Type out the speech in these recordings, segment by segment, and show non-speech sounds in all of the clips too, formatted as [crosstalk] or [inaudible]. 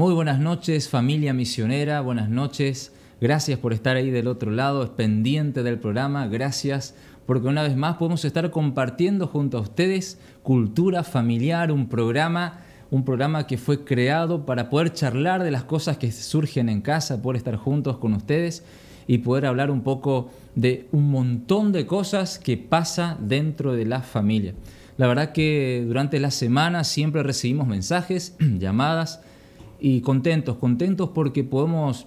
Muy buenas noches familia misionera, buenas noches. Gracias por estar ahí del otro lado, es pendiente del programa. Gracias porque una vez más podemos estar compartiendo junto a ustedes cultura familiar, un programa, un programa que fue creado para poder charlar de las cosas que surgen en casa, poder estar juntos con ustedes y poder hablar un poco de un montón de cosas que pasa dentro de la familia. La verdad que durante la semana siempre recibimos mensajes, [clears throat] llamadas y contentos, contentos porque podemos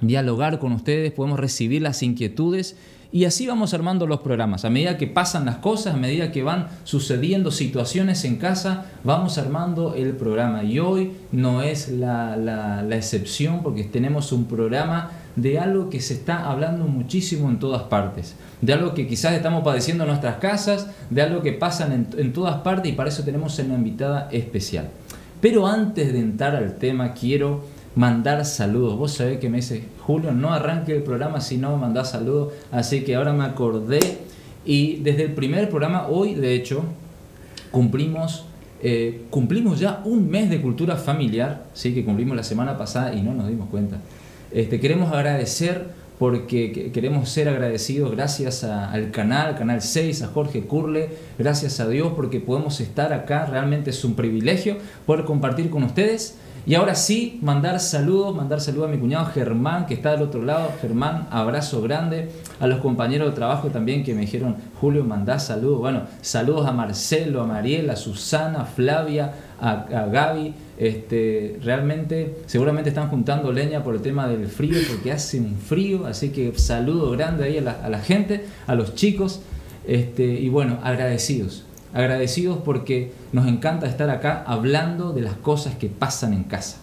dialogar con ustedes, podemos recibir las inquietudes y así vamos armando los programas. A medida que pasan las cosas, a medida que van sucediendo situaciones en casa, vamos armando el programa. Y hoy no es la, la excepción porque tenemos un programa de algo que se está hablando muchísimo en todas partes, de algo que quizás estamos padeciendo en nuestras casas, de algo que pasa en, en todas partes y para eso tenemos una invitada especial. Pero antes de entrar al tema, quiero mandar saludos. Vos sabés que me dice, Julio, no arranque el programa si no me saludos, así que ahora me acordé y desde el primer programa, hoy de hecho, cumplimos eh, cumplimos ya un mes de cultura familiar, sí que cumplimos la semana pasada y no nos dimos cuenta. Este, queremos agradecer porque queremos ser agradecidos gracias al canal, Canal 6, a Jorge Curle, gracias a Dios porque podemos estar acá, realmente es un privilegio poder compartir con ustedes. Y ahora sí, mandar saludos, mandar saludos a mi cuñado Germán, que está del otro lado. Germán, abrazo grande. A los compañeros de trabajo también que me dijeron, Julio, mandá saludos. Bueno, saludos a Marcelo, a Mariela, a Susana, a Flavia, a, a Gaby este, realmente, seguramente están juntando leña por el tema del frío, porque hace un frío, así que saludo grande ahí a la, gente, a los chicos, este, y bueno, agradecidos, agradecidos porque nos encanta estar acá hablando de las cosas que pasan en casa.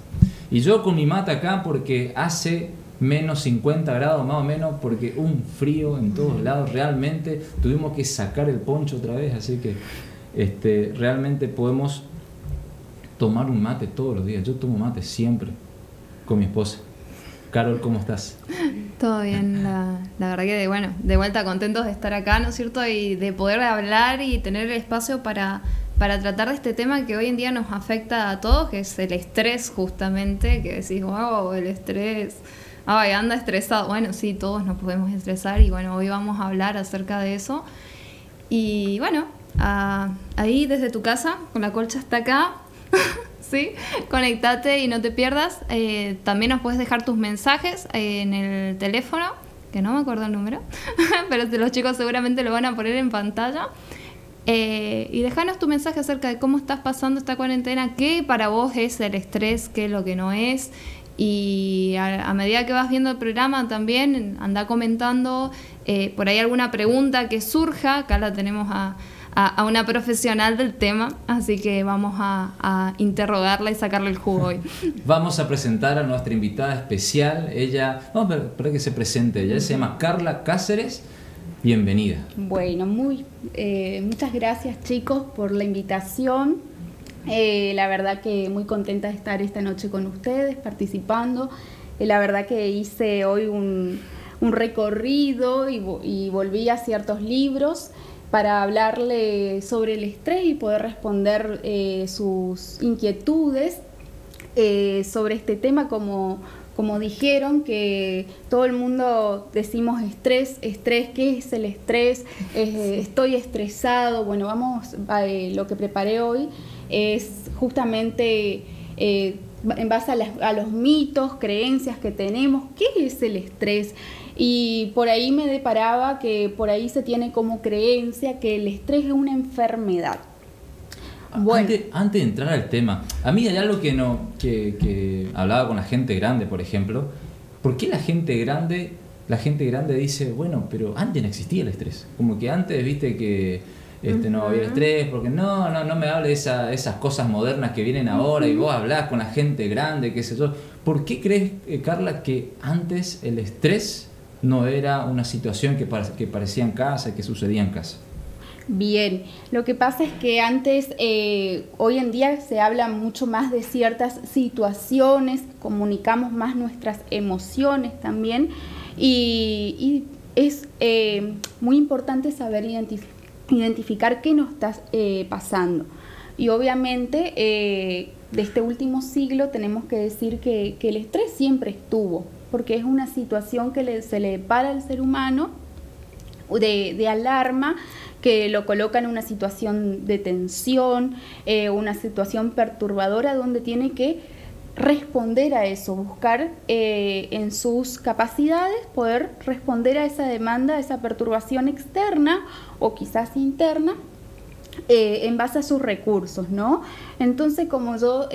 Y yo con mi mata acá porque hace menos 50 grados más o menos, porque un frío en todos lados, realmente tuvimos que sacar el poncho otra vez, así que este, realmente podemos tomar un mate todos los días. Yo tomo mate siempre con mi esposa. Carol, ¿cómo estás? Todo bien, la, verdad que, bueno, de vuelta contentos de estar acá, ¿no es cierto? Y de poder hablar y tener el espacio para, para tratar de este tema que hoy en día nos afecta a todos, que es el estrés justamente, que decís, wow, el estrés, ay, anda estresado. Bueno, sí, todos nos podemos estresar y bueno, hoy vamos a hablar acerca de eso. Y bueno, ahí desde tu casa, con la colcha hasta acá, [laughs] ¿sí? Conectate y no te pierdas. Eh, también nos puedes dejar tus mensajes en el teléfono, que no me acuerdo el número, [laughs] pero los chicos seguramente lo van a poner en pantalla. Eh, y déjanos tu mensaje acerca de cómo estás pasando esta cuarentena, qué para vos es el estrés, qué es lo que no es. Y a, medida que vas viendo el programa también, anda comentando eh, por ahí alguna pregunta que surja. Acá la tenemos a, a, una profesional del tema, así que vamos a, interrogarla y sacarle el jugo hoy. [laughs] Vamos a presentar a nuestra invitada especial, ella, vamos a ver, que se presente, ella se llama Carla Cáceres. Bienvenida. Bueno, muy, eh, muchas gracias chicos por la invitación. Eh, la verdad que muy contenta de estar esta noche con ustedes participando. Eh, la verdad que hice hoy un, recorrido y, y, volví a ciertos libros para hablarle sobre el estrés y poder responder eh, sus inquietudes eh, sobre este tema como, como dijeron, que todo el mundo decimos estrés, estrés, ¿qué es el estrés? Eh, estoy estresado. Bueno, vamos, lo que preparé hoy es justamente en base a, a, los mitos, creencias que tenemos, ¿qué es el estrés? Y por ahí me deparaba que por ahí se tiene como creencia que el estrés es una enfermedad. Bueno. Antes, de entrar al tema, a mí hay algo que no que, que, hablaba con la gente grande, por ejemplo. ¿Por qué la gente grande, la gente grande dice, bueno, pero antes no existía el estrés? Como que antes, viste que este, no había estrés, porque no, no, no me hable de esas cosas modernas que vienen ahora y vos hablás con la gente grande, qué sé yo. ¿Por qué crees, eh, Carla, que antes el estrés no era una situación que, que parecía en casa, que sucedía en casa. Bien, lo que pasa es que antes, eh, hoy en día se habla mucho más de ciertas situaciones, comunicamos más nuestras emociones también y, es eh, muy importante saber identificar qué nos está eh, pasando. Y obviamente de este último siglo tenemos que decir que, el estrés siempre estuvo, porque es una situación que se le para al ser humano de, alarma que lo coloca en una situación de tensión, eh, una situación perturbadora donde tiene que responder a eso, buscar eh, en sus capacidades poder responder a esa demanda, a esa perturbación externa o quizás interna eh, en base a sus recursos, ¿no? Entonces, como yo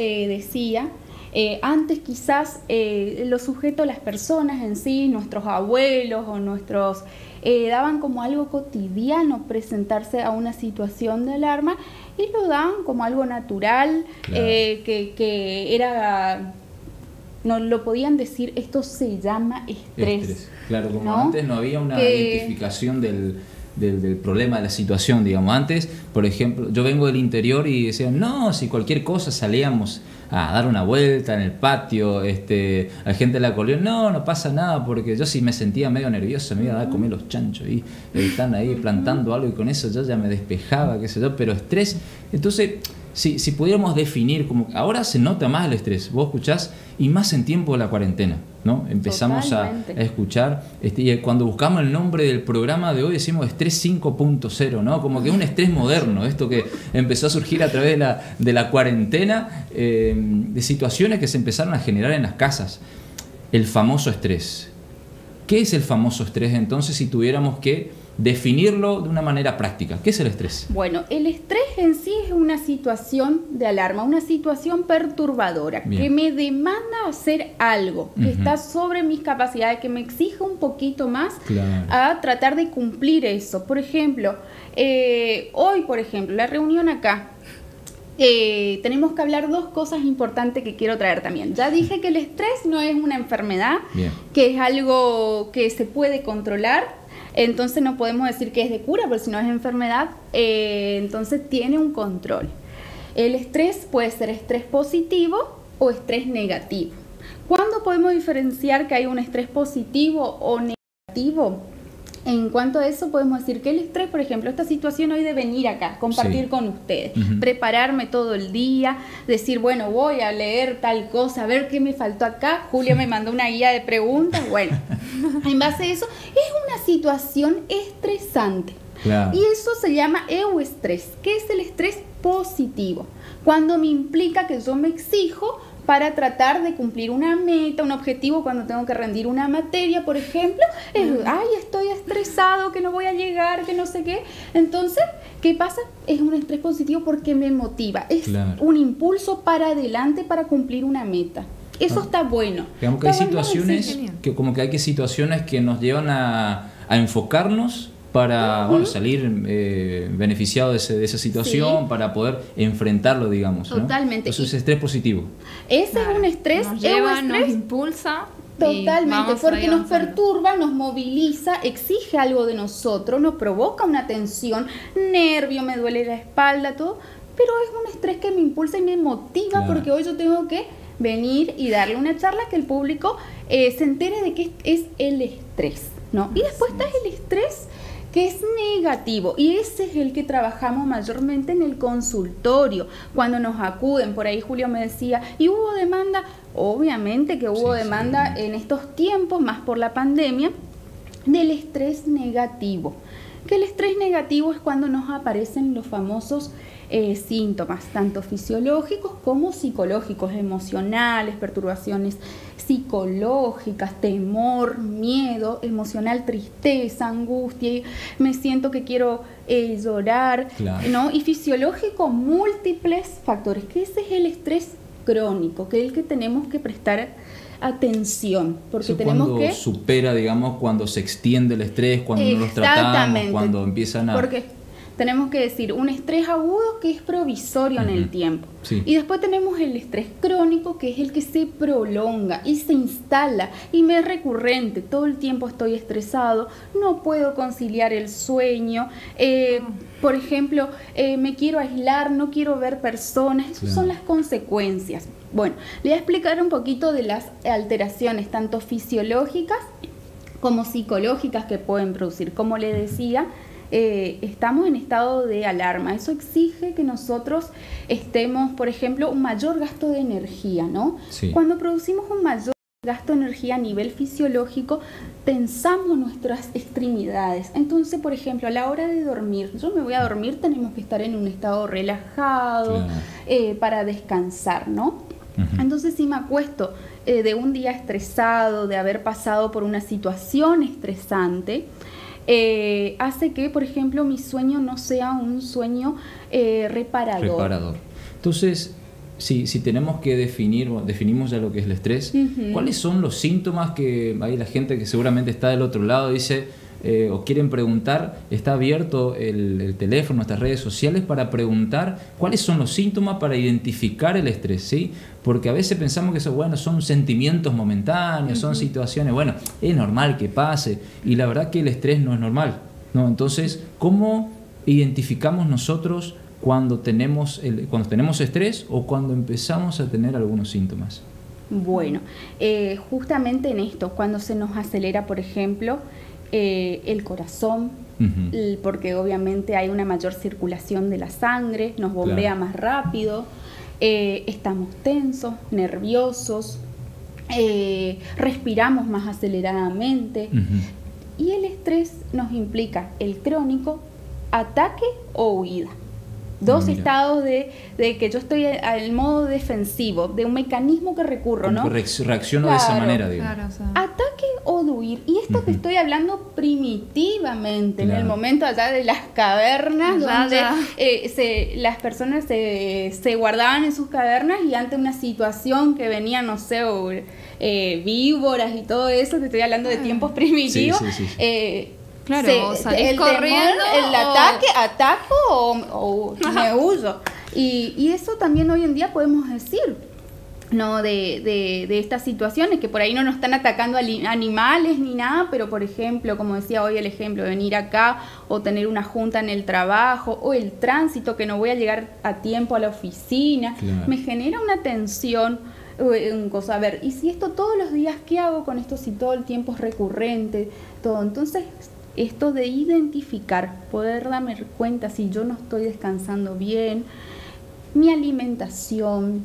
eh, antes quizás los sujetos, las personas en sí, nuestros abuelos o nuestros daban como algo cotidiano presentarse a una situación de alarma y lo daban como algo natural, eh, que, era, no lo podían decir, esto se llama estrés. Claro, como antes no había una identificación del, del, problema, de la situación, digamos. Antes, por ejemplo, yo vengo del interior y decían, no, si cualquier cosa salíamos a dar una vuelta en el patio, este, la gente la colión, no, no pasa nada, porque yo sí me sentía medio nervioso, me iba a dar a comer los chanchos y están ahí plantando algo y con eso yo ya me despejaba, qué sé yo, pero estrés, entonces si, si pudiéramos definir, como ahora se nota más el estrés, vos escuchás, y más en tiempo de la cuarentena, ¿no? Empezamos a, escuchar, este, y cuando buscamos el nombre del programa de hoy decimos estrés 5.0, ¿no? Como que un estrés moderno, esto que empezó a surgir a través de la, de la cuarentena, eh, de situaciones que se empezaron a generar en las casas. El famoso estrés. ¿Qué es el famoso estrés entonces si tuviéramos que definirlo de una manera práctica. ¿Qué es el estrés? Bueno, el estrés en sí es una situación de alarma, una situación perturbadora que me demanda hacer algo, que está sobre mis capacidades, que me exige un poquito más a tratar de cumplir eso. Por ejemplo, eh, hoy, por ejemplo, la reunión acá, eh, tenemos que hablar dos cosas importantes que quiero traer también. Ya dije que el estrés no es una enfermedad, que es algo que se puede controlar, entonces no podemos decir que es de cura, pero si no es enfermedad, eh, entonces tiene un control. El estrés puede ser estrés positivo o estrés negativo. ¿Cuándo podemos diferenciar que hay un estrés positivo o negativo? En cuanto a eso, podemos decir que el estrés, por ejemplo, esta situación hoy de venir acá, compartir con ustedes, prepararme todo el día, decir, bueno, voy a leer tal cosa, a ver qué me faltó acá. Julia me mandó una guía de preguntas. Bueno, [laughs] en base a eso, es una situación estresante. Y eso se llama euestrés, que es el estrés positivo. Cuando me implica que yo me exijo para tratar de cumplir una meta, un objetivo cuando tengo que rendir una materia, por ejemplo, es, ay, estoy estresado, que no voy a llegar, que no sé qué. Entonces, ¿qué pasa? Es un estrés positivo porque me motiva, es un impulso para adelante para cumplir una meta. Eso ah. está bueno. Digamos que hay situaciones, que como que hay que situaciones que nos llevan a, a enfocarnos para bueno, salir eh, beneficiado de, esa situación, para poder enfrentarlo, digamos. Totalmente. Eso es estrés positivo. Ese es un estrés, nos lleva, nos impulsa. Totalmente, porque nos perturba, nos moviliza, exige algo de nosotros, nos provoca una tensión, nervio, me duele la espalda, todo, pero es un estrés que me impulsa y me motiva porque hoy yo tengo que venir y darle una charla que el público eh, se entere de qué es el estrés, ¿no? Y después está el estrés que es negativo. Y ese es el que trabajamos mayormente en el consultorio. Cuando nos acuden por ahí Julio me decía y hubo demanda obviamente que hubo demanda en estos tiempos más por la pandemia del estrés negativo. Que el estrés negativo es cuando nos aparecen los famosos eh, síntomas, tanto fisiológicos como psicológicos, emocionales, perturbaciones psicológicas, temor, miedo, emocional, tristeza, angustia, me siento que quiero eh, llorar, ¿no? Y fisiológico, múltiples factores, que ese es el estrés crónico, que es el que tenemos que prestar atención, porque tenemos cuando supera, digamos, cuando se extiende el estrés, cuando no los tratamos, cuando empiezan a... Porque tenemos que decir un estrés agudo que es provisorio en el tiempo. Y después tenemos el estrés crónico que es el que se prolonga y se instala y me es recurrente. Todo el tiempo estoy estresado, no puedo conciliar el sueño. Eh, por ejemplo, eh, me quiero aislar, no quiero ver personas. Esas son las consecuencias. Bueno, le voy a explicar un poquito de las alteraciones, tanto fisiológicas como psicológicas que pueden producir. Como le decía, eh, estamos en estado de alarma. Eso exige que nosotros estemos, por ejemplo, un mayor gasto de energía, ¿no? Cuando producimos un mayor gasto de energía a nivel fisiológico, tensamos nuestras extremidades. Entonces, por ejemplo, a la hora de dormir, yo me voy a dormir, tenemos que estar en un estado relajado eh, para descansar, ¿no? Entonces, si me acuesto eh, de un día estresado, de haber pasado por una situación estresante, eh, hace que, por ejemplo, mi sueño no sea un sueño eh, reparador. Reparador. Entonces, si, si tenemos que definir, definimos ya lo que es el estrés, ¿cuáles son los síntomas que hay la gente que seguramente está del otro lado dice, eh, o quieren preguntar, está abierto el, teléfono, nuestras redes sociales para preguntar cuáles son los síntomas para identificar el estrés, ¿sí? Porque a veces pensamos que eso, bueno, son sentimientos momentáneos, son situaciones, bueno, es normal que pase, y la verdad que el estrés no es normal, ¿no? Entonces, ¿cómo identificamos nosotros cuando tenemos, el, cuando tenemos estrés o cuando empezamos a tener algunos síntomas? Bueno, eh, justamente en esto, cuando se nos acelera, por ejemplo, eh, el corazón, porque obviamente hay una mayor circulación de la sangre, nos bombea más rápido, eh, estamos tensos, nerviosos, eh, respiramos más aceleradamente. Y el estrés nos implica el crónico, ataque o huida. Dos estados de, que yo estoy al modo defensivo, de un mecanismo que recurro, ¿no? reacciono de esa manera, digo. Ataque o huir. Y esto que estoy hablando primitivamente, en el momento allá de las cavernas, donde eh, se, las personas se, se, guardaban en sus cavernas y ante una situación que venía, no sé, eh, víboras y todo eso, te estoy hablando de ah. tiempos primitivos. Eh, Claro, el corriendo. el ataque, ataco o, me huyo. Y, y, eso también hoy en día podemos decir, ¿no? De, de, de, estas situaciones, que por ahí no nos están atacando animales ni nada, pero por ejemplo, como decía hoy el ejemplo, venir acá o tener una junta en el trabajo o el tránsito, que no voy a llegar a tiempo a la oficina, me genera una tensión. Eh, un cosa, a ver, y si esto todos los días, ¿qué hago con esto si todo el tiempo es recurrente? Todo, entonces esto de identificar, poder darme cuenta si yo no estoy descansando bien, mi alimentación,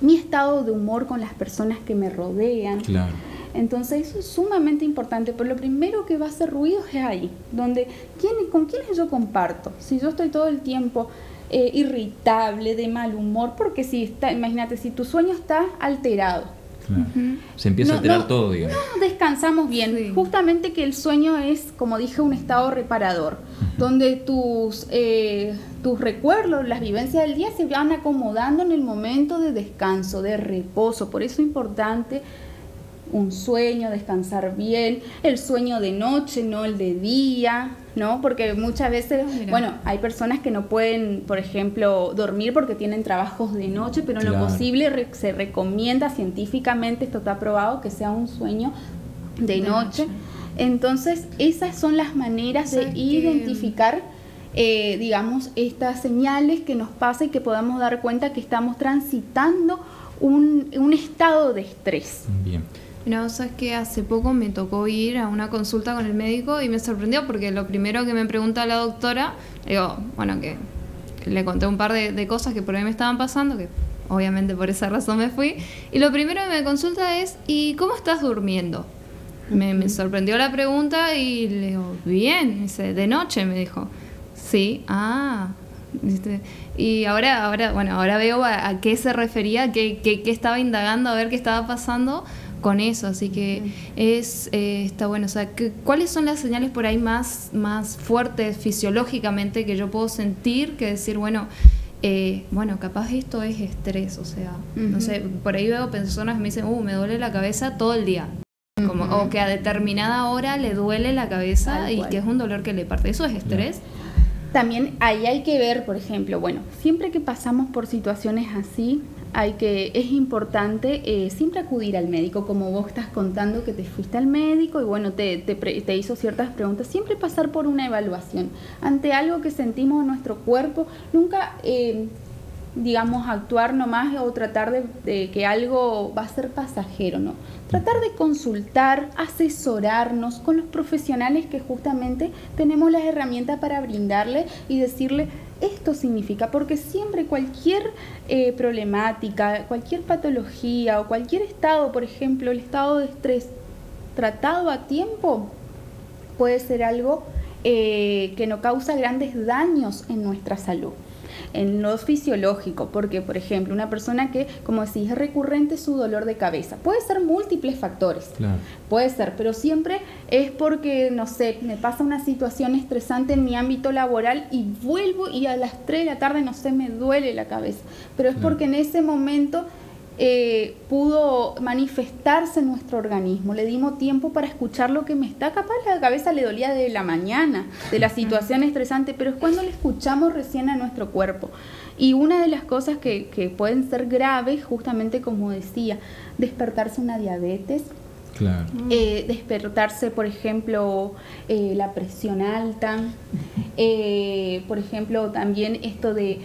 mi estado de humor con las personas que me rodean. Claro. Entonces eso es sumamente importante, pero lo primero que va a hacer ruido es ahí, donde ¿quién, con quiénes yo comparto. Si yo estoy todo el tiempo eh, irritable, de mal humor, porque si está, imagínate, si tu sueño está alterado, se empieza a alterar todo, digamos. No descansamos bien. Justamente que el sueño es, como dije, un estado reparador, donde tus, eh, tus recuerdos, las vivencias del día se van acomodando en el momento de descanso, de reposo. Por eso es importante un sueño, descansar bien, el sueño de noche, no el de día, ¿no? Porque muchas veces, bueno, hay personas que no pueden, por ejemplo, dormir porque tienen trabajos de noche, pero en lo posible se recomienda científicamente, esto está probado, que sea un sueño de, noche. Entonces, esas son las maneras de identificar, eh, digamos, estas señales que nos pasa y que podamos dar cuenta que estamos transitando un, un estado de estrés. Bien. No, sabes que hace poco me tocó ir a una consulta con el médico y me sorprendió porque lo primero que me pregunta la doctora, digo, bueno, que le conté un par de, cosas que por ahí me estaban pasando, que obviamente por esa razón me fui, y lo primero que me consulta es, ¿y cómo estás durmiendo? Me, sorprendió la pregunta y le digo, bien, dice, de noche me dijo, sí, ah, y ahora, ahora, bueno, ahora veo a, qué se refería, qué, qué, qué estaba indagando, a ver qué estaba pasando con eso, así que es eh, está bueno. O sea, ¿cuáles son las señales por ahí más, más fuertes fisiológicamente que yo puedo sentir que decir, bueno, eh, bueno, capaz esto es estrés, o sea, no sé, por ahí veo personas que me dicen, uh, me duele la cabeza todo el día. Como, O que a determinada hora le duele la cabeza y que es un dolor que le parte. ¿Eso es estrés? También ahí hay que ver, por ejemplo, bueno, siempre que pasamos por situaciones así, hay que, es importante eh, siempre acudir al médico, como vos estás contando que te fuiste al médico y bueno, te, te, hizo ciertas preguntas, siempre pasar por una evaluación. Ante algo que sentimos en nuestro cuerpo, nunca... Eh, digamos, actuar nomás o tratar de, que algo va a ser pasajero, ¿no? Tratar de consultar, asesorarnos con los profesionales que justamente tenemos las herramientas para brindarle y decirle, esto significa, porque siempre cualquier eh, problemática, cualquier patología o cualquier estado, por ejemplo, el estado de estrés tratado a tiempo, puede ser algo eh, que no causa grandes daños en nuestra salud en lo fisiológico, porque por ejemplo una persona que, como decís, es recurrente su dolor de cabeza, puede ser múltiples factores, puede ser, pero siempre es porque, no sé, me pasa una situación estresante en mi ámbito laboral y vuelvo y a las 3 de la tarde, no sé, me duele la cabeza, pero es porque en ese momento eh, pudo manifestarse en nuestro organismo. Le dimos tiempo para escuchar lo que me está. Capaz la cabeza le dolía de la mañana, de la situación estresante, pero es cuando le escuchamos recién a nuestro cuerpo. Y una de las cosas que, pueden ser graves, justamente como decía, despertarse una diabetes, eh, despertarse, por ejemplo, eh, la presión alta, por ejemplo, también esto de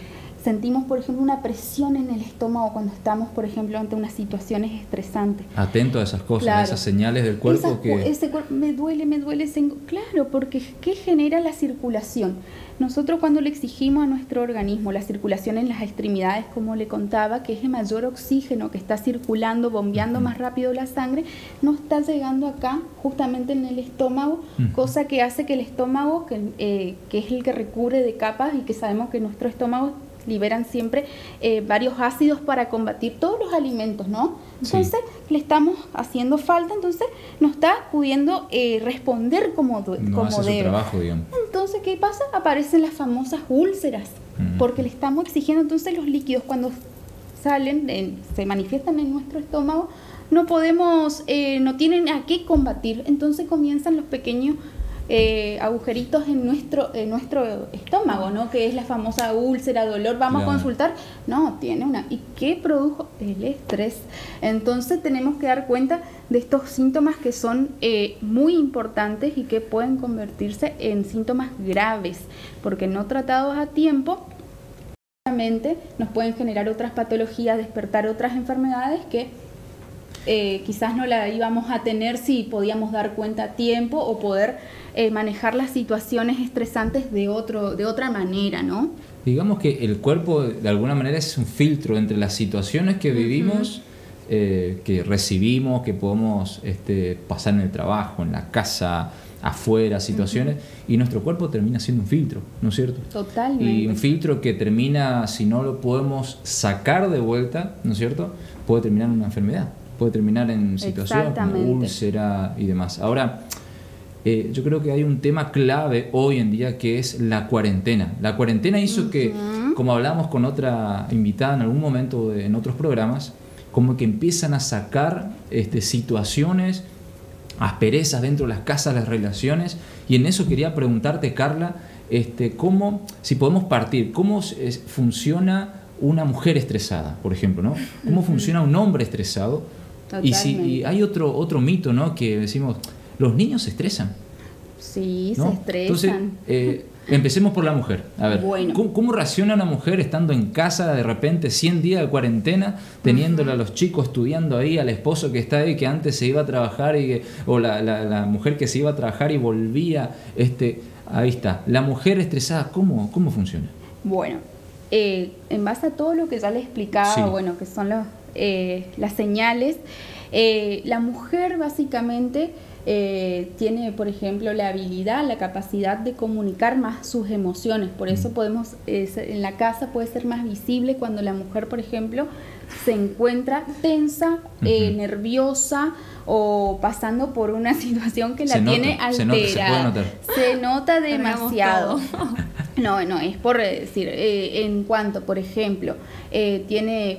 sentimos, por ejemplo, una presión en el estómago cuando estamos, por ejemplo, ante unas situaciones estresantes. Atento a esas cosas, a esas señales del cuerpo que... Ese cuerpo me duele, me duele, claro, porque ¿qué genera la circulación? Nosotros cuando le exigimos a nuestro organismo la circulación en las extremidades, como le contaba, que es el mayor oxígeno que está circulando, bombeando más rápido la sangre, no está llegando acá, justamente en el estómago, cosa que hace que el estómago, que, eh, que es el que recubre de capas y que sabemos que nuestro estómago liberan siempre eh, varios ácidos para combatir todos los alimentos, ¿no? Entonces le estamos haciendo falta, entonces no está pudiendo eh, responder como, como debe. trabajo, digamos. Entonces, ¿qué pasa? Aparecen las famosas úlceras, porque le estamos exigiendo entonces los líquidos cuando salen, se manifiestan en nuestro estómago, no podemos, eh, no tienen a qué combatir, entonces comienzan los pequeños eh, agujeritos en nuestro, en nuestro estómago, ¿no? Que es la famosa úlcera, dolor, vamos a consultar. No, tiene una. ¿Y qué produjo? El estrés. Entonces tenemos que dar cuenta de estos síntomas que son eh, muy importantes y que pueden convertirse en síntomas graves, porque no tratados a tiempo nos pueden generar otras patologías, despertar otras enfermedades que eh, quizás no la íbamos a tener si podíamos dar cuenta a tiempo o poder eh, manejar las situaciones estresantes de, otro, de otra manera, ¿no? Digamos que el cuerpo de alguna manera es un filtro entre las situaciones que vivimos, eh, que recibimos, que podemos este, pasar en el trabajo, en la casa, afuera, situaciones, y nuestro cuerpo termina siendo un filtro, ¿no es cierto? Totalmente. Y un filtro que termina, si no lo podemos sacar de vuelta, ¿no es cierto? Puede terminar en una enfermedad, puede terminar en situaciones como úlcera y demás. Ahora, eh, yo creo que hay un tema clave hoy en día que es la cuarentena. La cuarentena hizo que, como hablamos con otra invitada en algún momento en otros programas, como que empiezan a sacar este, situaciones, asperezas dentro de las casas, las relaciones, y en eso quería preguntarte, Carla, este, cómo, si podemos partir, cómo funciona una mujer estresada, por ejemplo, ¿no? ¿Cómo funciona un hombre estresado? Y si y hay otro, otro mito, ¿no? Que decimos, los niños se estresan. Sí, se estresan. Entonces, eh, empecemos por la mujer. A ver, ¿cómo, reacciona una mujer estando en casa de repente 100 días de cuarentena, teniéndola a los chicos estudiando ahí, al esposo que está ahí, que antes se iba a trabajar, y, o la, mujer que se iba a trabajar y volvía? Este, ahí está. La mujer estresada, ¿cómo, cómo funciona? Bueno, eh, en base a todo lo que ya le explicaba, bueno, que son los, eh, las señales, la mujer básicamente eh, tiene, por ejemplo, la habilidad, la capacidad de comunicar más sus emociones. Por eso mm. podemos, en la casa puede ser más visible cuando la mujer, por ejemplo, se encuentra tensa, eh, nerviosa o pasando por una [laughs] situación que la tiene alterada. Se, nota, demasiado. [laughs] no, no, es por decir, eh, en cuanto, por ejemplo, tiene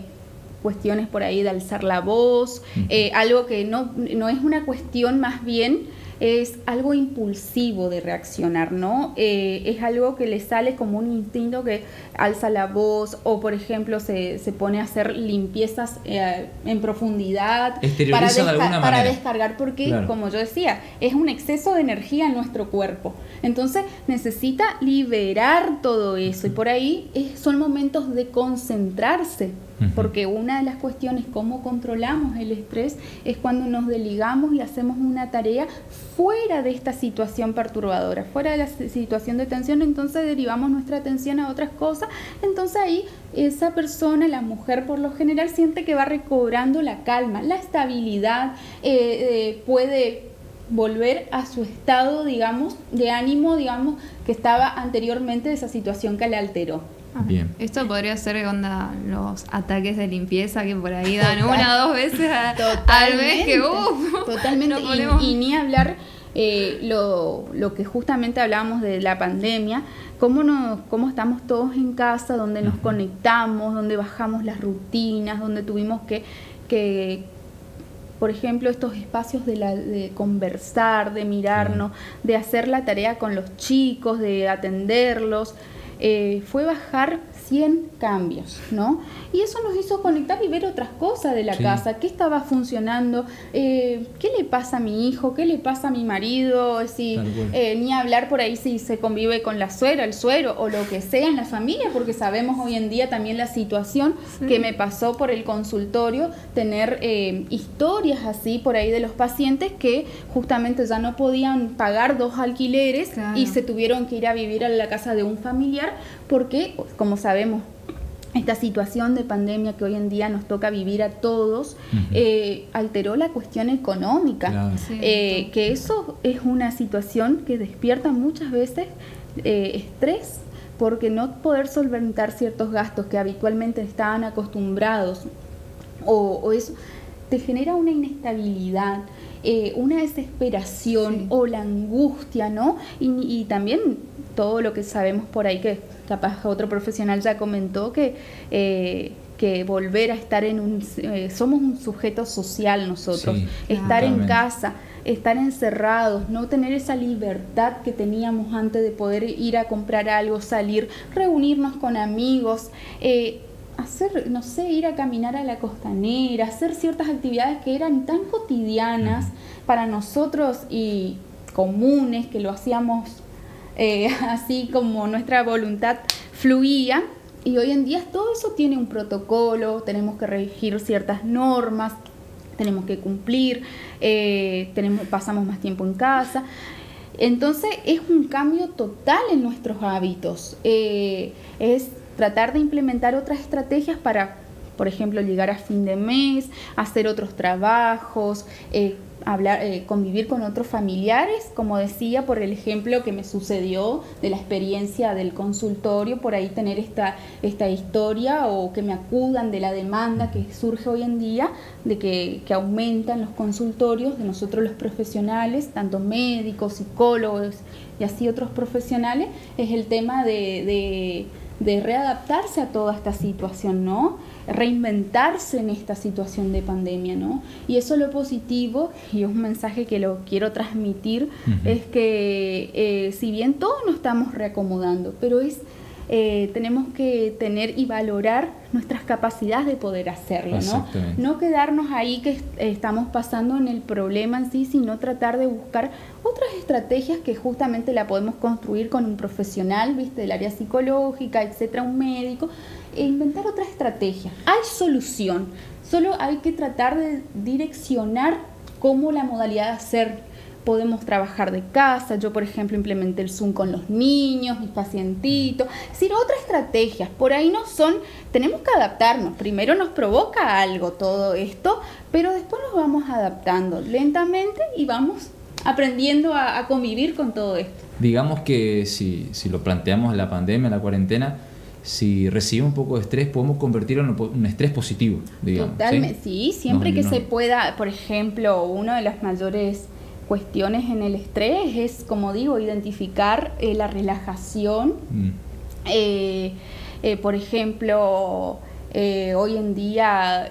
cuestiones por ahí de alzar la voz, eh, algo que no, no, es una cuestión más bien es algo impulsivo de reaccionar, ¿no? Eh, es algo que le sale como un instinto que alza la voz o, por ejemplo, se, se pone a hacer limpiezas eh, en profundidad para, de alguna para descargar, porque, como yo decía, es un exceso de energía en nuestro cuerpo. Entonces necesita liberar todo eso y por ahí son momentos de concentrarse porque una de las cuestiones, cómo controlamos el estrés, es cuando nos deligamos y hacemos una tarea fuera de esta situación perturbadora, fuera de la situación de tensión, entonces derivamos nuestra atención a otras cosas, entonces ahí esa persona, la mujer por lo general, siente que va recobrando la calma, la estabilidad, eh, eh, puede volver a su estado, digamos, de ánimo, digamos, que estaba anteriormente de esa situación que le alteró. Bien. Esto podría ser onda los ataques de limpieza que por ahí dan una o dos veces al mes que uh, Totalmente. y, ni hablar eh, lo, lo, que justamente hablábamos de la pandemia, cómo, nos, cómo estamos todos en casa, donde nos conectamos, donde bajamos las rutinas, donde tuvimos que, que por ejemplo, estos espacios de, la, de conversar, de mirarnos, de hacer la tarea con los chicos, de atenderlos. Eh, fue bajar 100 cambios, ¿no? Y eso nos hizo conectar y ver otras cosas de la casa, qué estaba funcionando, eh, qué le pasa a mi hijo, qué le pasa a mi marido, si, eh, ni hablar por ahí si se convive con la suera, el suero o lo que sea en la familia, porque sabemos hoy en día también la situación que me pasó por el consultorio, tener eh, historias así por ahí de los pacientes que justamente ya no podían pagar dos alquileres y se tuvieron que ir a vivir a la casa de un familiar porque, como sabemos, esta situación de pandemia que hoy en día nos toca vivir a todos, eh, alteró la cuestión económica, eh, que eso es una situación que despierta muchas veces eh, estrés, porque no poder solventar ciertos gastos que habitualmente estaban acostumbrados, o, eso te genera una inestabilidad, una desesperación o la angustia, ¿no? y también todo lo que sabemos por ahí que capaz otro profesional ya comentó que, eh, que volver a estar en un... Eh, somos un sujeto social nosotros, estar en casa, estar encerrados, no tener esa libertad que teníamos antes de poder ir a comprar algo, salir, reunirnos con amigos. Eh, hacer, no sé, ir a caminar a la costanera, hacer ciertas actividades que eran tan cotidianas para nosotros y comunes, que lo hacíamos eh, [laughs] así como nuestra voluntad fluía. Y hoy en día todo eso tiene un protocolo, tenemos que regir ciertas normas, tenemos que cumplir, eh, tenemos, pasamos más tiempo en casa. Entonces es un cambio total en nuestros hábitos. Eh, es tratar de implementar otras estrategias para, por ejemplo, llegar a fin de mes, hacer otros trabajos, hablar, eh, convivir con otros familiares, como decía, por el ejemplo que me sucedió de la experiencia del consultorio, por ahí tener esta, esta historia o que me acudan de la demanda que surge hoy en día, de que, que aumentan los consultorios de nosotros los profesionales, tanto médicos, psicólogos y así otros profesionales, es el tema de, de, de readaptarse a toda esta situación, ¿no? Reinventarse en esta situación de pandemia, ¿no? Y eso lo positivo, y es un mensaje que lo quiero transmitir, es que eh, si bien todos nos estamos reacomodando, pero es eh, tenemos que tener y valorar nuestras capacidades de poder hacerlo, ¿no? No quedarnos ahí que estamos pasando en el problema en sí, sino tratar de buscar otras estrategias que justamente la podemos construir con un profesional, ¿viste? Del área psicológica, etcétera, un médico, e inventar otra estrategia. Hay solución, solo hay que tratar de direccionar cómo la modalidad de hacer. Podemos trabajar de casa, yo por ejemplo implementé el Zoom con los niños, mis pacientitos, es decir, otras estrategias, por ahí no son, tenemos que adaptarnos, primero nos provoca algo todo esto, pero después nos vamos adaptando lentamente y vamos aprendiendo a, convivir con todo esto. Digamos que si, si lo planteamos en la pandemia, la cuarentena, si recibe un poco de estrés, podemos convertirlo en un estrés positivo, digamos. Totalmente, sí, siempre que se pueda, por ejemplo, una de las mayores cuestiones en el estrés es, como digo, identificar eh, la relajación. Mm. Eh, eh, por ejemplo, hoy en día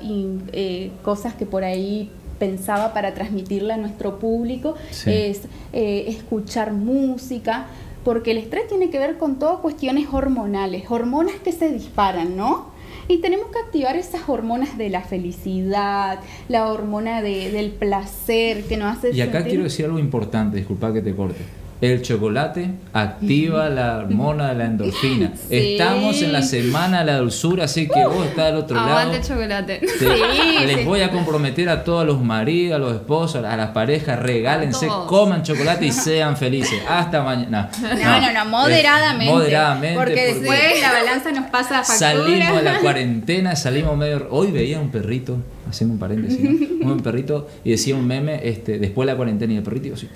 cosas que por ahí pensaba para transmitirle a nuestro público, es escuchar música, porque el estrés tiene que ver con todas cuestiones hormonales, hormonas que se disparan, ¿no? Y tenemos que activar esas hormonas de la felicidad, la hormona del placer que nos hace Y acá quiero decir algo importante, disculpa que te corte el chocolate activa la hormona de la endorfina. [laughs] Estamos en la semana de la dulzura, así que vos estás del otro lado. chocolate. [laughs] les voy a comprometer a todos los maridos, a los esposos, a las parejas, regálense, coman chocolate y sean felices. Hasta mañana. No, no, no, moderadamente. moderadamente. Porque, después la balanza nos pasa factura. Salimos de la [laughs] cuarentena, salimos medio... Hoy veía un perrito haciendo un paréntesis, ¿no? [laughs] un perrito y decía un meme, este, después de la cuarentena y el perrito, y yo, así,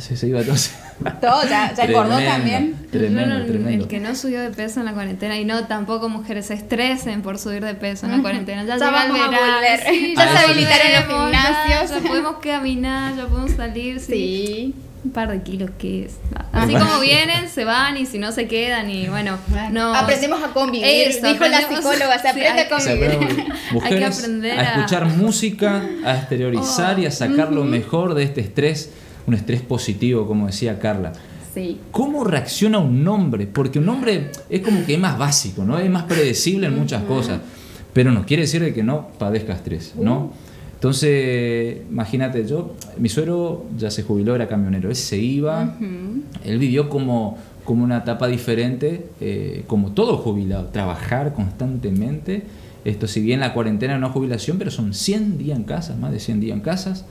se, se iba todo. [laughs] Todo, ya, ya engordó también. Tremendo, tremendo. El que no subió de peso en la cuarentena y no tampoco mujeres se estresen por subir de peso en la [laughs] cuarentena. Ya, ya vamos a volver. ya se habilitaron los gimnasios. Ya, podemos caminar, ya podemos salir. sí un par de kilos que es. Así como vienen, se van y si no se quedan y bueno, no. Aprendemos a convivir, dijo la psicóloga, se aprende a convivir. Hay que aprender a, escuchar música, a exteriorizar y a sacar lo mejor de este estrés, un estrés positivo, como decía Carla. Sí. ¿Cómo reacciona un hombre? Porque un hombre es como que es más básico, ¿no? Es más predecible en muchas cosas, pero no quiere decir que no padezca estrés, ¿no? Uh. Entonces, imagínate, yo, mi suegro ya se jubiló, era camionero, él se iba, él vivió como, como una etapa diferente, eh, como todo jubilado, trabajar constantemente. Esto, si bien la cuarentena no es jubilación, pero son 100 días en casa, más de 100 días en casas.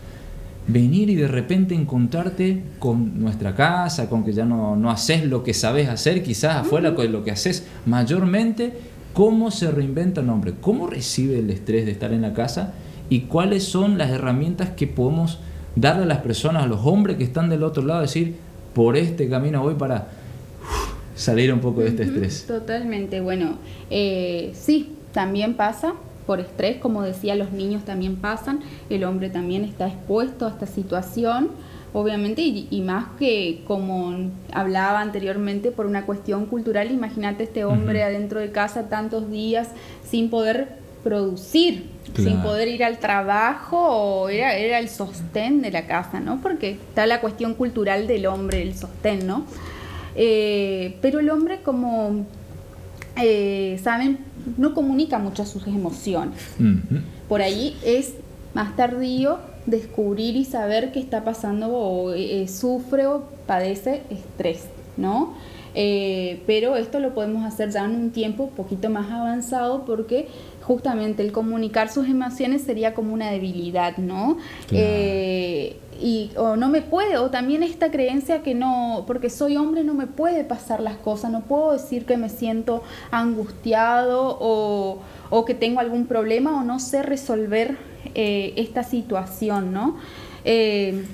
Venir y de repente encontrarte con nuestra casa, con que ya no, no haces lo que sabes hacer, quizás afuera con lo que haces mayormente, cómo se reinventa un hombre, cómo recibe el estrés de estar en la casa y cuáles son las herramientas que podemos darle a las personas, a los hombres que están del otro lado, decir, por este camino voy para salir un poco de este estrés. Totalmente, bueno, eh, sí, también pasa por estrés, como decía, los niños también pasan, el hombre también está expuesto a esta situación, obviamente, y, más que como hablaba anteriormente, por una cuestión cultural, imagínate este hombre adentro de casa tantos días sin poder producir, sin poder ir al trabajo o era, era el sostén de la casa, ¿no? Porque está la cuestión cultural del hombre, el sostén, ¿no? Eh, pero el hombre, como eh, saben, no comunica mucho sus emociones. Por ahí es más tardío descubrir y saber qué está pasando o eh, sufre o padece estrés, ¿no? pero esto lo podemos hacer ya en un tiempo un poquito más avanzado porque justamente el comunicar sus emociones sería como una debilidad, ¿no? Eh, y o no me puede, o también esta creencia que no, porque soy hombre no me puede pasar las cosas, no puedo decir que me siento angustiado o, que tengo algún problema o no sé resolver eh, esta situación, ¿no? Eh,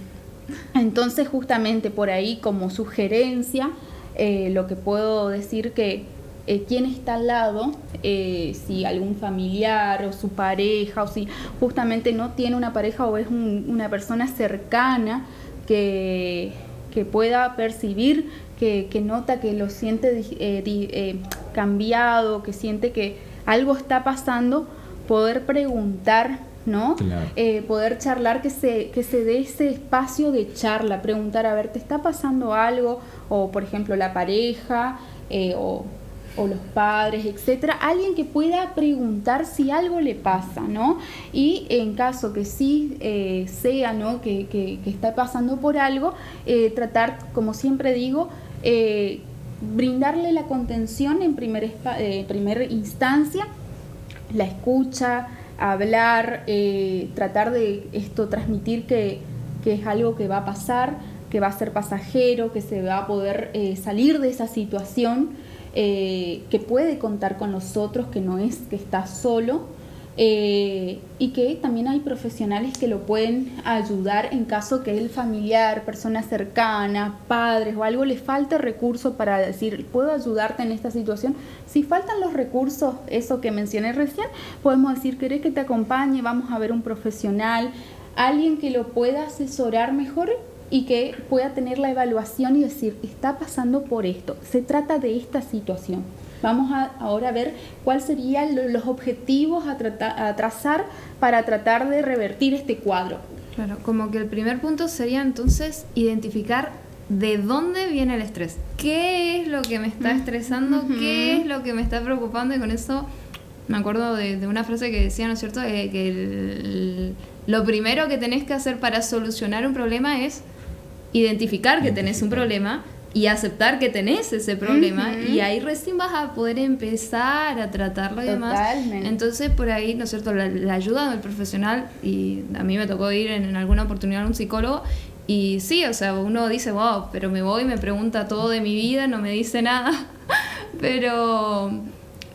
entonces justamente por ahí como sugerencia, lo que puedo decir que eh, quién está al lado, eh, si algún familiar o su pareja, o si justamente no tiene una pareja o es una persona cercana que, que pueda percibir, que, que, nota que lo siente eh, cambiado, que siente que algo está pasando, poder preguntar ¿no? poder charlar, que se, que se dé ese espacio de charla, preguntar, a ver, ¿te está pasando algo? O, por ejemplo, la pareja, o o los padres, etcétera, alguien que pueda preguntar si algo le pasa, ¿no? Y en caso que sí eh, sea, ¿no? Que, que, está pasando por algo, eh, tratar, como siempre digo, eh, brindarle la contención en primera primer instancia, la escucha, hablar, tratar de esto transmitir que, que es algo que va a pasar, que va a ser pasajero, que se va a poder salir de esa situación eh, que puede contar con nosotros, que no es que está solo eh, y que también hay profesionales que lo pueden ayudar en caso que el familiar, persona cercana, padres o algo le falte recursos para decir, puedo ayudarte en esta situación. Si faltan los recursos, eso que mencioné recién, podemos decir, ¿querés que te acompañe? Vamos a ver un profesional, alguien que lo pueda asesorar mejor y que pueda tener la evaluación y decir, está pasando por esto, se trata de esta situación. Vamos a ahora ver cuáles serían los objetivos a, a trazar para tratar de revertir este cuadro. Claro, como que el primer punto sería entonces identificar de dónde viene el estrés. ¿Qué es lo que me está estresando? ¿Qué es lo que me está preocupando? Y con eso me acuerdo de, una frase que decía, ¿no es cierto?, que lo primero que tenés que hacer para solucionar un problema es identificar que tenés un problema y aceptar que tenés ese problema y ahí recién vas a poder empezar a tratarlo y demás. Entonces por ahí, ¿no es cierto?, la, ayuda del profesional y a mí me tocó ir en, alguna oportunidad a un psicólogo y sí, o sea, uno dice, wow, pero me voy, me pregunta todo de mi vida, no me dice nada, [laughs] pero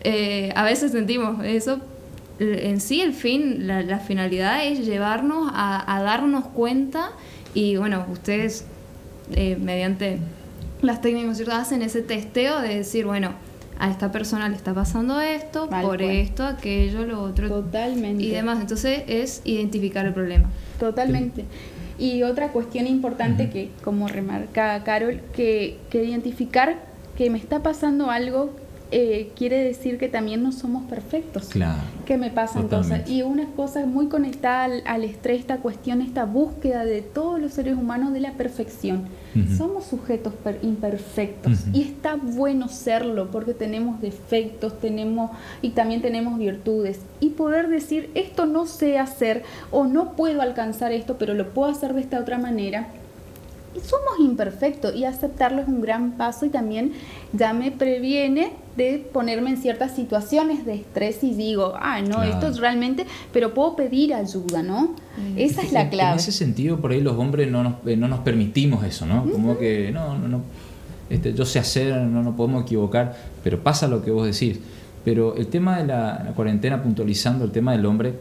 eh, a veces sentimos eso. En sí, el fin, la, finalidad es llevarnos a, darnos cuenta y bueno, ustedes eh, mediante las técnicas ¿cierto? hacen ese testeo de decir, bueno, a esta persona le está pasando esto, por esto, aquello, lo otro. Totalmente. Y demás. Entonces es identificar el problema. Totalmente. Y otra cuestión importante que, como remarca Carol, que, que identificar que me está pasando algo eh, quiere decir que también no somos perfectos. Claro. ¿Qué me pasa entonces? Y una cosa muy conectada al, estrés, esta cuestión, esta búsqueda de todos los seres humanos de la perfección. Somos sujetos imperfectos y está bueno serlo porque tenemos defectos, tenemos y también tenemos virtudes y poder decir esto no sé hacer o no puedo alcanzar esto, pero lo puedo hacer de esta otra manera somos imperfectos y aceptarlo es un gran paso y también ya me previene de ponerme en ciertas situaciones de estrés y digo, ah, no, esto es realmente, pero puedo pedir ayuda, ¿no? Mm. Esa es la clave. En ese sentido, por ahí los hombres no nos, eh, no nos permitimos eso, ¿no? Como que, no, no, no, este, yo sé hacer, no nos podemos equivocar, pero pasa lo que vos decís. Pero el tema de la cuarentena, puntualizando el tema del hombre,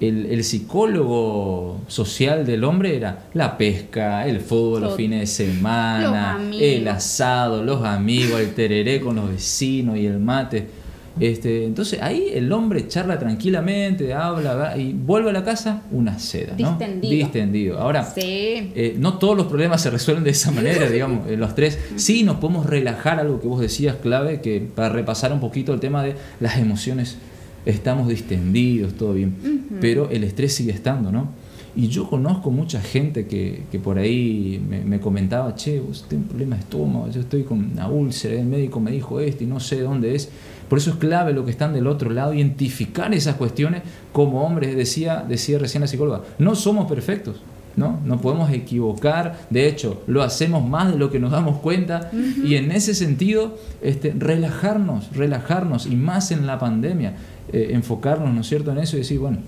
el, psicólogo social del hombre era la pesca, el fútbol los fines de semana, el asado, los amigos, el tereré con los vecinos y el mate. Este, entonces ahí el hombre charla tranquilamente, habla y vuelve a la casa una seda, ¿no? Distendido. Distendido. Ahora, eh, no todos los problemas se resuelven de esa manera, [laughs] digamos, los tres. Sí nos podemos relajar, algo que vos decías clave, que para repasar un poquito el tema de las emociones estamos distendidos, todo bien, pero el estrés sigue estando, ¿no? Y yo conozco mucha gente que, por ahí me, comentaba, che, vos tenés un problema de estómago, yo estoy con una úlcera, el médico me dijo esto y no sé dónde es. Por eso es clave lo que están del otro lado, identificar esas cuestiones como hombres, decía, decía recién la psicóloga, no somos perfectos. ¿no? No podemos equivocar, de hecho, lo hacemos más de lo que nos damos cuenta y en ese sentido, este, relajarnos, relajarnos y más en la pandemia. Eh, enfocarnos, ¿no es cierto?, en eso y decir, bueno.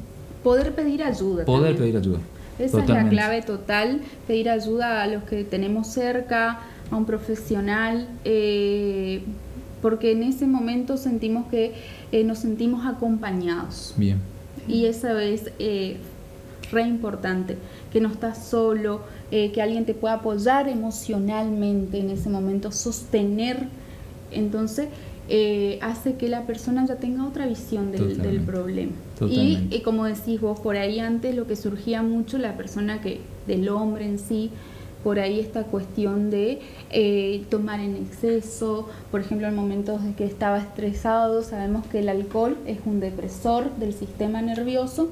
Poder pedir ayuda. Poder pedir ayuda. Esa es la clave total, pedir ayuda a los que tenemos cerca, a un profesional, eh, porque en ese momento sentimos que eh, nos sentimos acompañados. Bien. Y eso es re importante, que no estás solo, que alguien te pueda apoyar emocionalmente en ese momento, sostener. Entonces, eh, hace que la persona ya tenga otra visión del, problema. Y, como decís vos, por ahí antes lo que surgía mucho, la persona que, del hombre en sí, por ahí esta cuestión de eh, tomar en exceso, por ejemplo en momentos de que estaba estresado, sabemos que el alcohol es un depresor del sistema nervioso,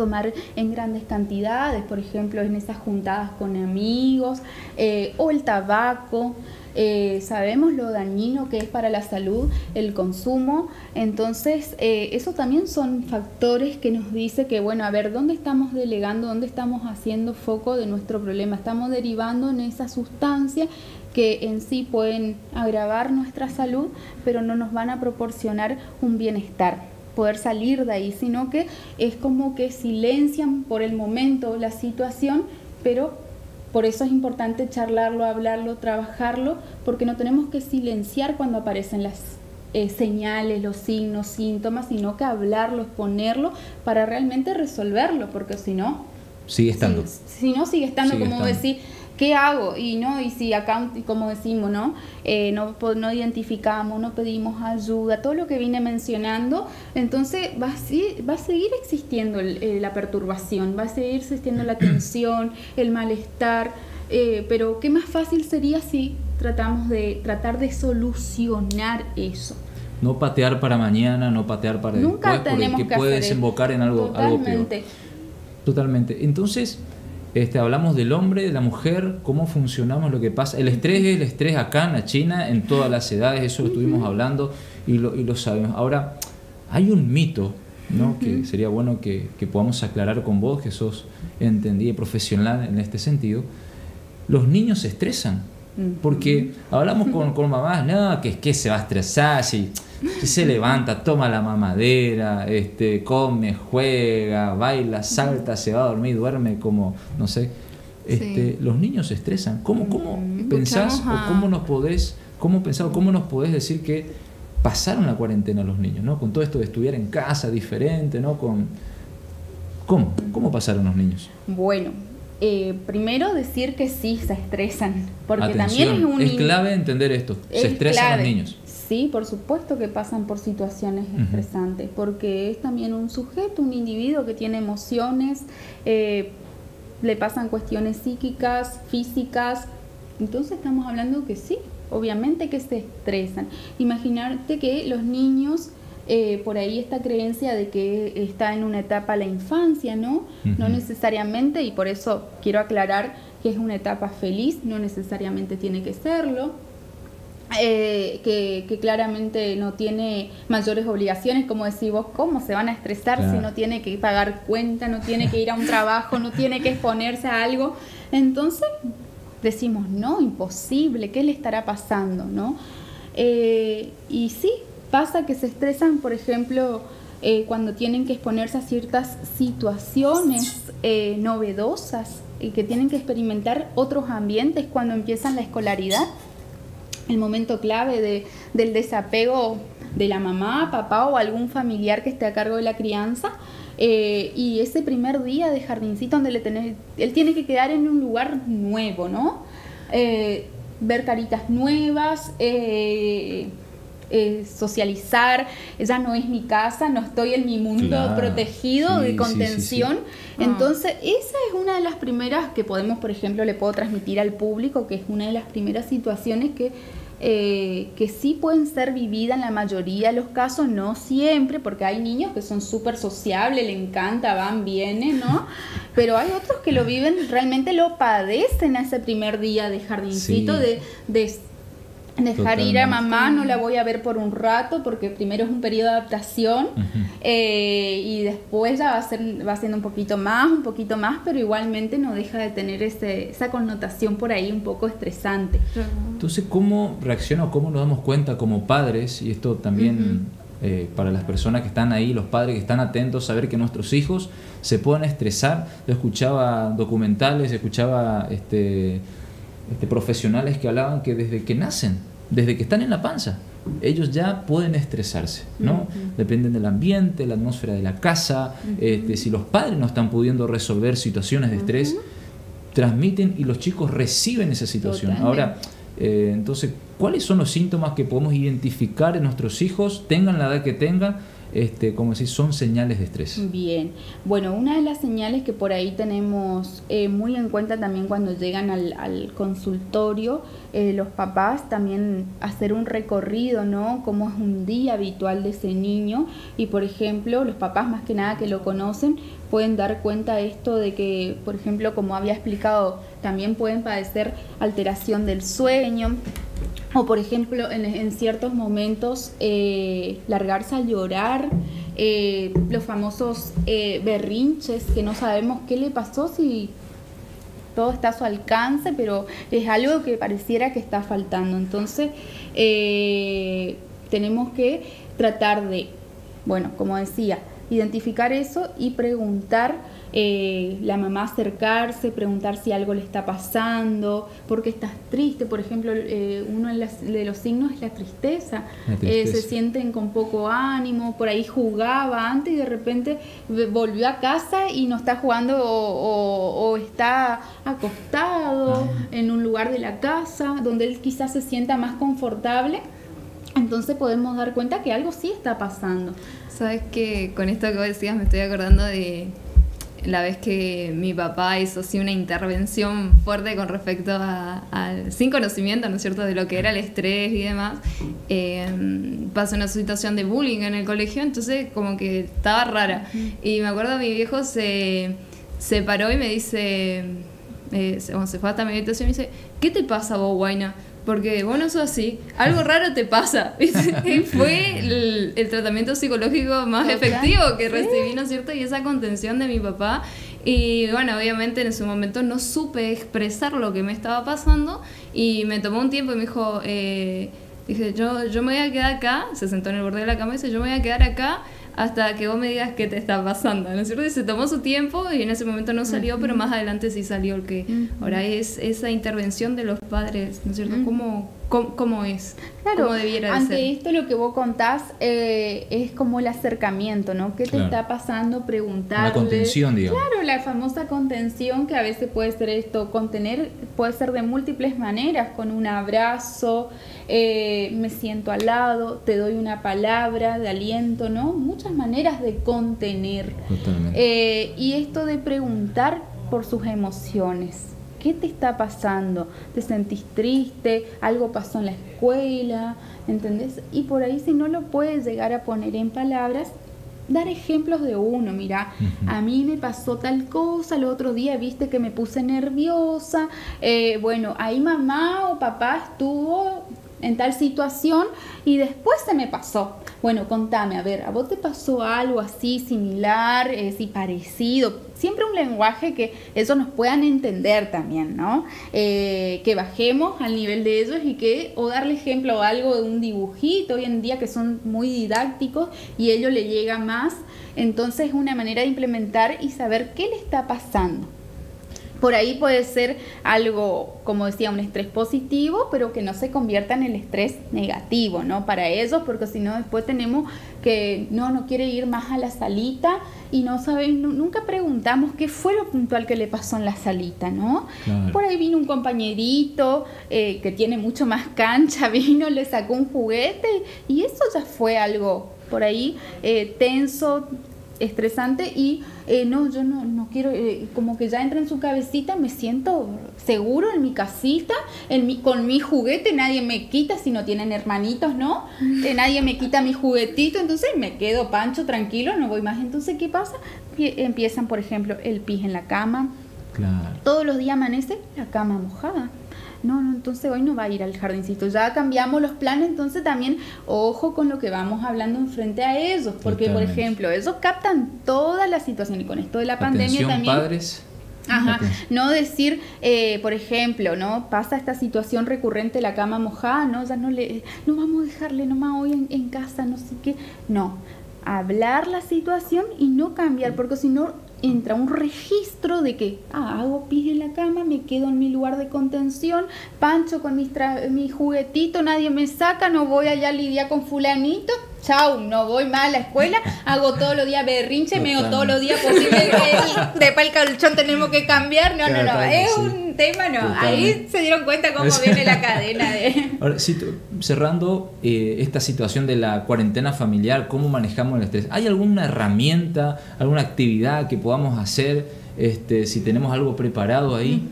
tomar en grandes cantidades, por ejemplo en esas juntadas con amigos, eh, o el tabaco, eh, sabemos lo dañino que es para la salud el consumo, entonces eh, eso también son factores que nos dice que, bueno, a ver, ¿dónde estamos delegando, dónde estamos haciendo foco de nuestro problema? Estamos derivando en esa sustancia que en sí pueden agravar nuestra salud, pero no nos van a proporcionar un bienestar poder salir de ahí, sino que es como que silencian por el momento la situación, pero por eso es importante charlarlo, hablarlo, trabajarlo, porque no tenemos que silenciar cuando aparecen las eh, señales, los signos, síntomas, sino que hablarlo, exponerlo para realmente resolverlo, porque si no... Sigue estando. Si, no, sigue estando, como decir ¿qué hago? Y no, y si acá, como decimos, ¿no? Eh, no, no identificamos, no pedimos ayuda, todo lo que vine mencionando, entonces va a, va a seguir existiendo eh, la perturbación, va a seguir existiendo la tensión, el malestar, eh, pero qué más fácil sería si tratamos de tratar de solucionar eso. No patear para mañana, no patear para Nunca después, porque puede desembocar en algo, algo peor. Totalmente. Entonces, este, hablamos del hombre, de la mujer, cómo funcionamos, lo que pasa. El estrés es el estrés acá en la China, en todas las edades, eso lo estuvimos hablando y lo, y lo sabemos. Ahora, hay un mito, ¿no? que sería bueno que, que, podamos aclarar con vos, que sos entendida profesional en este sentido. Los niños se estresan. Porque hablamos con, con mamás, no, que, que se va a estresar si se levanta, toma la mamadera, este, come, juega, baila, salta, se va a dormir, duerme como, no sé. Este, Los niños se estresan. ¿Cómo, cómo mm, pensás o cómo nos podés, cómo pensás cómo nos podés decir que pasaron la cuarentena los niños, ¿no? Con todo esto de estudiar en casa diferente, ¿no? Con, ¿Cómo? ¿Cómo pasaron los niños? Bueno, eh, primero decir que sí se estresan, porque también es un... Es clave entender esto, se estresan los niños. Sí, por supuesto que pasan por situaciones estresantes, porque es también un sujeto, un individuo que tiene emociones, eh, le pasan cuestiones psíquicas, físicas, entonces estamos hablando que sí, obviamente que se estresan. Imaginarte que los niños, eh, por ahí esta creencia de que está en una etapa la infancia, ¿no? No necesariamente, y por eso quiero aclarar que es una etapa feliz, no necesariamente tiene que serlo eh, que, claramente no tiene mayores obligaciones, como decís vos, ¿cómo se van a estresar si no tiene que pagar cuenta, no tiene que ir a un trabajo, no tiene que exponerse a algo? Entonces decimos, no, imposible, ¿qué le estará pasando? ¿no? Eh, y sí, pasa que se estresan, por ejemplo, eh, cuando tienen que exponerse a ciertas situaciones novedosas y que tienen que experimentar otros ambientes cuando empiezan la escolaridad el momento clave de, del desapego de la mamá, papá o algún familiar que esté a cargo de la crianza. Eh, y ese primer día de jardincito donde le tenés, él tiene que quedar en un lugar nuevo, ¿no? Eh, ver caritas nuevas, eh, socializar, esa no es mi casa, no estoy en mi mundo protegido de contención. Entonces, esa es una de las primeras que podemos, por ejemplo, le puedo transmitir al público, que es una de las primeras situaciones que eh, que sí pueden ser vividas en la mayoría de los casos, no siempre, porque hay niños que son súper sociables, le encanta, van, vienen, ¿no? [laughs] Pero hay otros que lo viven, realmente lo padecen ese primer día de jardincito, de, de dejar ir a mamá, no la voy a ver por un rato porque primero es un periodo de adaptación eh, y después ya va, a ser, va siendo un poquito más, un poquito más, pero igualmente no deja de tener ese, esa connotación por ahí un poco estresante. Entonces, ¿cómo reacciona o cómo nos damos cuenta como padres, y esto también eh, para las personas que están ahí, los padres que están atentos, saber que nuestros hijos se pueden estresar? Yo escuchaba documentales, escuchaba... este este, profesionales que hablaban que desde que nacen, desde que están en la panza, ellos ya pueden estresarse, ¿no? Dependen del ambiente, la atmósfera de la casa, este, si los padres no están pudiendo resolver situaciones de estrés, transmiten y los chicos reciben esa situación. Ahora, eh, entonces, ¿cuáles son los síntomas que podemos identificar en nuestros hijos, tengan la edad que tengan, este, como decís, son señales de estrés. Bien, bueno, una de las señales que por ahí tenemos eh, muy en cuenta también cuando llegan al, consultorio, eh, los papás también hacer un recorrido, ¿no? Cómo es un día habitual de ese niño y, por ejemplo, los papás más que nada que lo conocen pueden dar cuenta de esto de que, por ejemplo, como había explicado, también pueden padecer alteración del sueño, o por ejemplo, en, ciertos momentos eh, largarse a llorar, eh, los famosos eh, berrinches, que no sabemos qué le pasó si todo está a su alcance, pero es algo que pareciera que está faltando. Entonces, tenemos que tratar de, bueno, como decía, identificar eso y preguntar eh, la mamá acercarse, preguntar si algo le está pasando, por qué estás triste. Por ejemplo, eh, uno de, los signos es la tristeza. Eh, se sienten con poco ánimo, por ahí jugaba antes y de repente volvió a casa y no está jugando o, está acostado ah. en un lugar de la casa donde él quizás se sienta más confortable. Entonces podemos dar cuenta que algo sí está pasando. Sabes que con esto que vos decías me estoy acordando de la vez que mi papá hizo así una intervención fuerte con respecto a, sin conocimiento, ¿no es cierto?, de lo que era el estrés y demás, eh, pasó una situación de bullying en el colegio, entonces como que estaba rara. Y me acuerdo mi viejo se se paró y me dice, eh, se, se fue hasta mi habitación y me dice, ¿qué te pasa vos, Guaina? Porque vos no sos así, algo raro te pasa. [laughs] y fue el, tratamiento psicológico más efectivo que recibí, ¿no es cierto? Y esa contención de mi papá. Y bueno, obviamente en ese momento no supe expresar lo que me estaba pasando y me tomó un tiempo y me dijo, eh, dije, yo, yo me voy a quedar acá, se sentó en el borde de la cama y dice, yo me voy a quedar acá hasta que vos me digas qué te está pasando, ¿no es cierto? Y se tomó su tiempo y en ese momento no salió, pero más adelante sí salió el que ahora es esa intervención de los padres, ¿no es cierto? ¿Cómo, cómo, es? Claro, ¿Cómo debiera ante ser? esto lo que vos contás eh, es como el acercamiento, ¿no? ¿Qué te está pasando? Preguntar. La contención, digamos. Claro, la famosa contención que a veces puede ser esto, contener puede ser de múltiples maneras, con un abrazo, eh, me siento al lado, te doy una palabra de aliento, ¿no? Muchas maneras de contener. Eh, y esto de preguntar por sus emociones. ¿Qué te está pasando? ¿Te sentís triste? ¿Algo pasó en la escuela? ¿Entendés? Y por ahí si no lo puedes llegar a poner en palabras, dar ejemplos de uno, mira, a mí me pasó tal cosa, el otro día viste que me puse nerviosa, eh, bueno, ahí mamá o papá estuvo en tal situación y después se me pasó. Bueno, contame, a ver, ¿a vos te pasó algo así similar, eh, si parecido? Siempre un lenguaje que eso nos puedan entender también, ¿no? Eh, que bajemos al nivel de ellos y que, o darle ejemplo a algo de un dibujito hoy en día que son muy didácticos y ello le llega más. Entonces es una manera de implementar y saber qué le está pasando. Por ahí puede ser algo, como decía, un estrés positivo, pero que no se convierta en el estrés negativo, ¿no? Para ellos, porque si no, después tenemos que no, no quiere ir más a la salita y no saben, nunca preguntamos qué fue lo puntual que le pasó en la salita, ¿no? Por ahí vino un compañerito eh, que tiene mucho más cancha, [laughs] vino, le sacó un juguete y eso ya fue algo por ahí eh, tenso, estresante y eh, no, yo no, no quiero, eh, como que ya entra en su cabecita, me siento seguro en mi casita, en mi, con mi juguete, nadie me quita si no tienen hermanitos, ¿no? [laughs] Eh, nadie me quita mi juguetito, entonces me quedo pancho, tranquilo, no voy más. Entonces, ¿qué pasa? Empiezan, por ejemplo, el pis en la cama. Claro. Todos los días amanece la cama mojada no, no, entonces hoy no va a ir al jardincito. Ya cambiamos los planes, entonces también ojo con lo que vamos hablando enfrente a ellos, porque por ejemplo, ellos captan toda la situación y con esto de la pandemia también... padres. Ajá, no decir, eh, por ejemplo, ¿no? Pasa esta situación recurrente, la cama mojada, ¿no? Ya no le, no vamos a dejarle nomás hoy en, en casa, no sé qué. No, hablar la situación y no cambiar, porque si no entra un registro de que ah, hago pis en la cama, me quedo en mi lugar de contención, pancho con mi juguetito, nadie me saca, no voy allá a lidiar con fulanito, chau, no voy más a la escuela, hago todos los días berrinche, meo todos los días posible, después el colchón tenemos que cambiar, no, no, no, es un tema, no, ahí se dieron cuenta cómo viene la cadena de... [laughs] Ahora, cerrando eh, esta situación de la cuarentena familiar, ¿cómo manejamos el estrés? ¿Hay alguna herramienta, alguna actividad que podamos hacer? Este, si tenemos algo preparado ahí.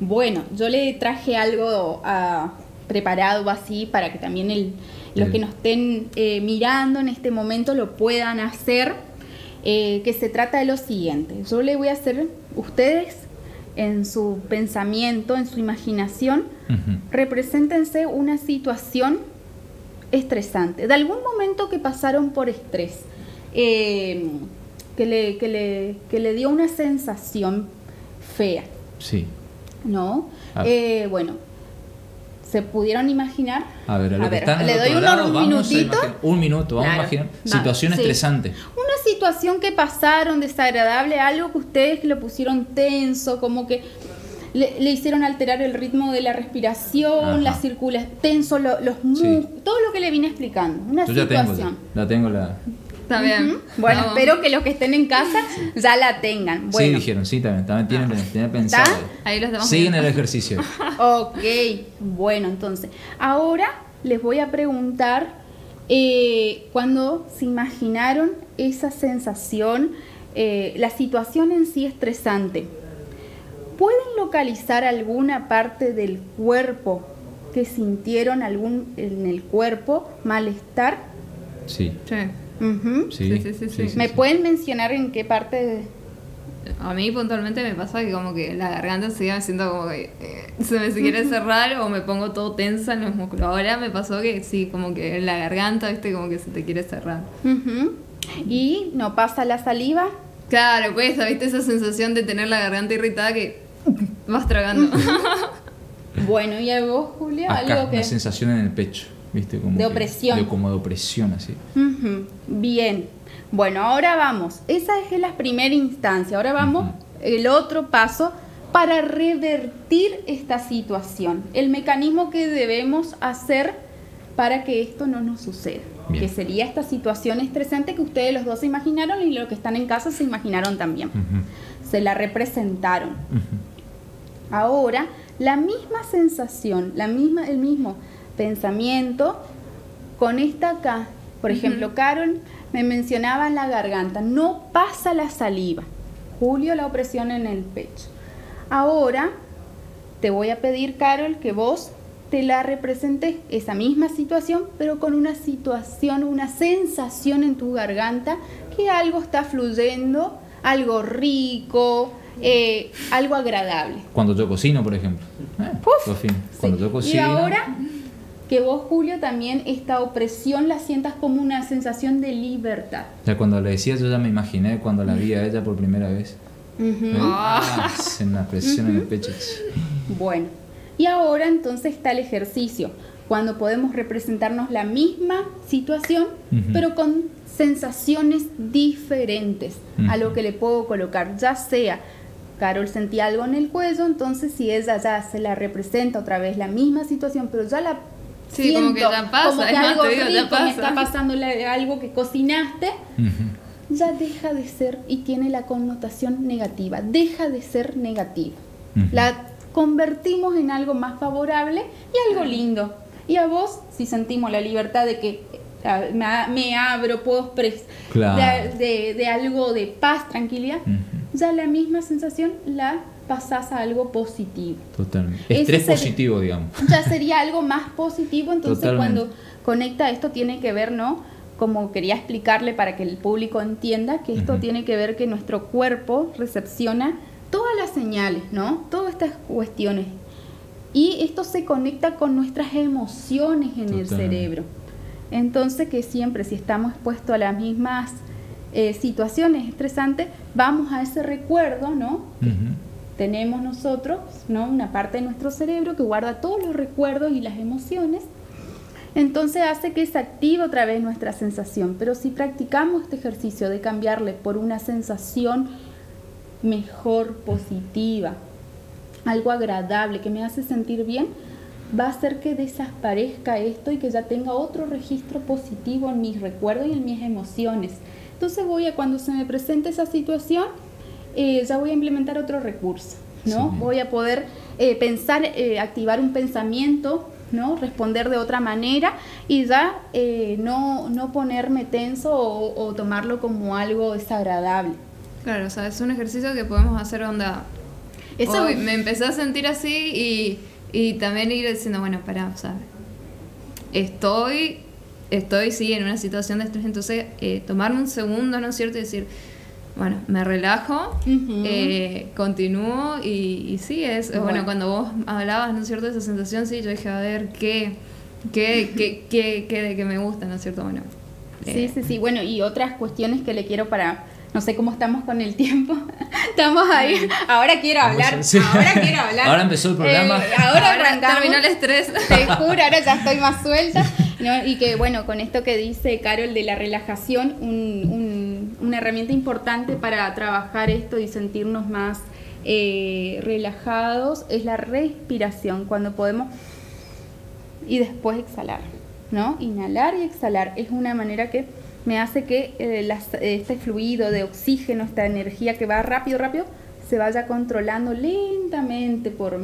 Bueno, yo le traje algo ah, preparado así para que también el, los que nos estén eh, mirando en este momento lo puedan hacer, eh, que se trata de lo siguiente. Yo le voy a hacer, ustedes en su pensamiento, en su imaginación, represéntense una situación estresante, de algún momento que pasaron por estrés, eh, que, le, que, le, que, le, dio una sensación fea. Sí. ¿No? Ah. bueno, ¿Se pudieron imaginar? A ver, a ver le doy un minutito. Un minuto, vamos a imaginar. Situación estresante. Una situación que pasaron desagradable, algo que ustedes lo pusieron tenso, como que le, hicieron alterar el ritmo de la respiración, la circulación, tenso, los todo lo que le vine explicando. Una situación. la tengo la. Está bien. Bueno, espero que los que estén en casa ya la tengan. Bueno. Sí, dijeron, sí, también, también tienen, ah. tienen pensado. Ahí los Siguen el ejercicio. [laughs] ok, bueno, entonces, ahora les voy a preguntar eh, cuando se imaginaron esa sensación, eh, la situación en sí estresante. ¿Pueden localizar alguna parte del cuerpo que sintieron algún en el cuerpo malestar? Sí. Sí sí. Sí, sí, ¿Me pueden mencionar en qué parte a mí puntualmente me pasa que como que la garganta se me siento como que eh, se me quiere cerrar o me pongo todo tensa en los músculos. Ahora me pasó que sí, como que la garganta, viste, como que se te quiere cerrar. ¿Y no pasa la saliva? Claro, pues, viste esa sensación de tener la garganta irritada que vas tragando. [laughs] bueno, ¿y a vos, Julia? algo que... Una sensación en el pecho, viste, como de opresión. De, como de opresión, así. Bien. Bueno, ahora vamos. Esa es la primera instancia. Ahora vamos el otro paso para revertir esta situación. El mecanismo que debemos hacer para que esto no nos suceda. Que sería esta situación estresante que ustedes los dos se imaginaron y los que están en casa se imaginaron también. Se la representaron. Ahora, la misma sensación, la misma, el mismo pensamiento con esta acá. Por ejemplo, Carol me mencionaba en la garganta, no pasa la saliva. Julio la opresión en el pecho. Ahora te voy a pedir, Carol, que vos te la representes esa misma situación, pero con una situación, una sensación en tu garganta que algo está fluyendo, algo rico, eh, algo agradable. Cuando yo cocino, por ejemplo. Eh, Cuando yo cocino. Y ahora que vos, Julio, también esta opresión la sientas como una sensación de libertad. Ya cuando le decía, yo ya me imaginé cuando la vi a ella por primera vez. Ah, una presión en el pecho. Bueno, y ahora entonces está el ejercicio, cuando podemos representarnos la misma situación, pero con sensaciones diferentes a lo que le puedo colocar, ya sea Carol sentía algo en el cuello, entonces si ella ya se la representa otra vez la misma situación, pero ya la Sí, como que ya pasa, como que [laughs] algo rico, ya pasa. está pasando algo que cocinaste, ya deja de ser y tiene la connotación negativa, deja de ser negativa. La convertimos en algo más favorable y algo lindo. Y a vos, si sentimos la libertad de que me, abro, puedo expresar de, algo de paz, tranquilidad, ya la misma sensación la pasás a algo positivo. Totalmente. Estrés positivo, digamos. [laughs] Ya sería algo más positivo, entonces cuando conecta esto tiene que ver, ¿no? Como quería explicarle para que el público entienda que esto tiene que ver que nuestro cuerpo recepciona todas las señales, ¿no? Todas estas cuestiones. Y esto se conecta con nuestras emociones en el cerebro. Entonces que siempre si estamos expuestos a las mismas eh, situaciones estresantes, vamos a ese recuerdo, ¿no? Tenemos nosotros, ¿no? Una parte de nuestro cerebro que guarda todos los recuerdos y las emociones. Entonces hace que se active otra vez nuestra sensación. Pero si practicamos este ejercicio de cambiarle por una sensación mejor, positiva, algo agradable, que me hace sentir bien, va a hacer que desaparezca esto y que ya tenga otro registro positivo en mis recuerdos y en mis emociones. Entonces voy a cuando se me presente esa situación, eh, ya voy a implementar otro recurso, ¿no? Voy a poder eh, pensar, eh, activar un pensamiento, ¿no? Responder de otra manera y ya no, no ponerme tenso o, tomarlo como algo desagradable. Claro, o sea, es un ejercicio que podemos hacer onda. Eso me empecé a sentir así y, y también ir diciendo, bueno, para, o sea, estoy, estoy, sí, en una situación de estrés, entonces tomarme un segundo, ¿no es cierto? Y decir, bueno, me relajo, eh, continúo y, sí, es, bueno. cuando vos hablabas, ¿no es cierto?, de esa sensación, sí, yo dije, a ver, ¿qué, qué, qué, qué, qué de que me gusta, ¿no es cierto? Bueno. sí, eh, sí, sí, bueno, y otras cuestiones que le quiero para, no sé cómo estamos con el tiempo. [laughs] estamos ahí. Ahora quiero hablar. Ahora quiero hablar. Ahora empezó el programa. Eh, ahora, arrancamos. Terminó el estrés. Te juro, ahora ya estoy más suelta. [laughs] Y que bueno, con esto que dice Carol de la relajación, una herramienta importante para trabajar esto y sentirnos más eh, relajados es la respiración, cuando podemos y después exhalar, ¿no? Inhalar y exhalar es una manera que me hace que eh, este fluido de oxígeno, esta energía que va rápido, rápido, se vaya controlando lentamente por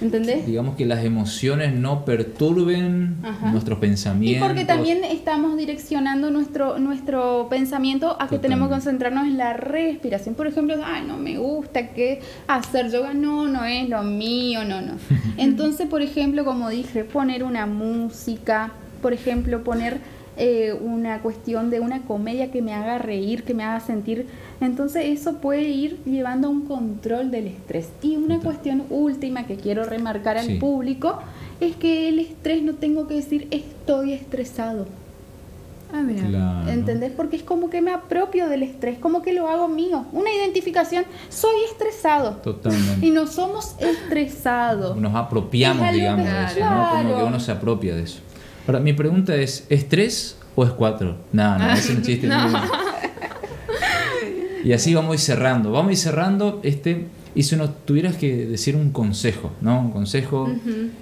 ¿Entendés? Digamos que las emociones no perturben nuestros pensamientos. Y porque también estamos direccionando nuestro, nuestro pensamiento a que tenemos que concentrarnos en la respiración. Por ejemplo, ay, no me gusta que hacer yoga, no, no es lo mío, no, no. [laughs] Entonces, por ejemplo, como dije, poner una música, por ejemplo, poner eh, una cuestión de una comedia que me haga reír, que me haga sentir. Entonces eso puede ir llevando a un control del estrés. Y una cuestión última que quiero remarcar al público es que el estrés no tengo que decir estoy estresado. Ah, mira. ¿Entendés? Porque es como que me apropio del estrés, como que lo hago mío. Una identificación, soy estresado. Totalmente. Y no somos estresados. Nos apropiamos, digamos, de eso, ¿no? Como que uno se apropia de eso. Ahora, mi pregunta es, ¿es tres o es cuatro? No, no, es un chiste. [laughs] y así vamos a ir cerrando. Vamos a ir cerrando este y si nos tuvieras que decir un consejo, ¿no? Un consejo,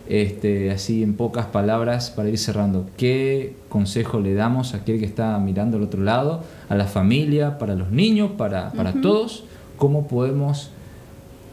este, así en pocas palabras, para ir cerrando. ¿Qué consejo le damos a aquel que está mirando al otro lado, a la familia, para los niños, para, para todos? ¿Cómo podemos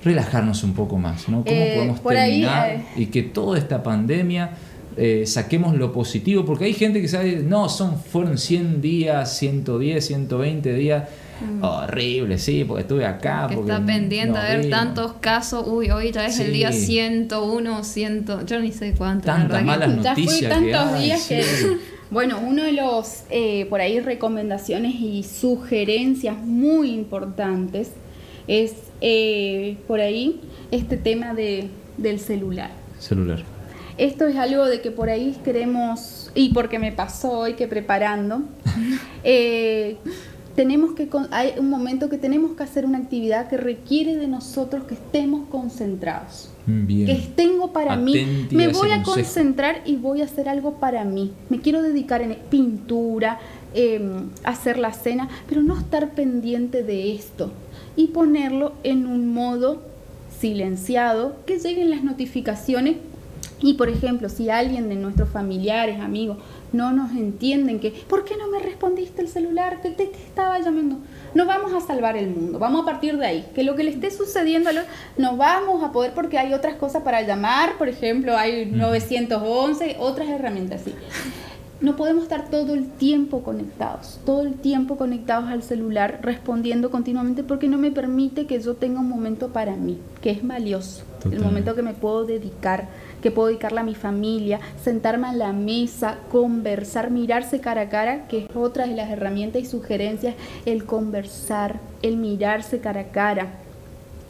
relajarnos un poco más, ¿no? ¿Cómo eh, podemos terminar eh. y que toda esta pandemia eh, saquemos lo positivo? Porque hay gente que sabe, no, son, fueron 100 días, 110, 120 días Mm. Horrible, sí, porque estuve acá. Que está pendiente a ver tantos casos. Uy, hoy ya es el día 101, 100, yo ni sé cuánto. Tantas malas noticias. Ya fue tantos días que. [laughs] Bueno, uno de los, eh, por ahí, recomendaciones y sugerencias muy importantes es, eh, por ahí, este tema de, del celular. Celular. Esto es algo de que por ahí queremos, y porque me pasó hoy que preparando, [laughs] eh, tenemos que hay un momento que tenemos que hacer una actividad que requiere de nosotros que estemos concentrados. Bien. Que tengo para mí, me voy a concentrar y voy a hacer algo para mí. Me quiero dedicar en pintura, em, hacer la cena, pero no estar pendiente de esto y ponerlo en un modo silenciado, que lleguen las notificaciones y por ejemplo, si alguien de nuestros familiares, amigos, no nos entienden que, ¿por qué no me respondiste el celular? Que te, estaba llamando. No vamos a salvar el mundo, vamos a partir de ahí. Que lo que le esté sucediendo a no vamos a poder porque hay otras cosas para llamar, por ejemplo, hay 911, otras herramientas así. No podemos estar todo el tiempo conectados, todo el tiempo conectados al celular, respondiendo continuamente porque no me permite que yo tenga un momento para mí, que es valioso, el momento que me puedo dedicar que puedo dedicarle a mi familia, sentarme a la mesa, conversar, mirarse cara a cara, que es otra de las herramientas y sugerencias, el conversar, el mirarse cara a cara.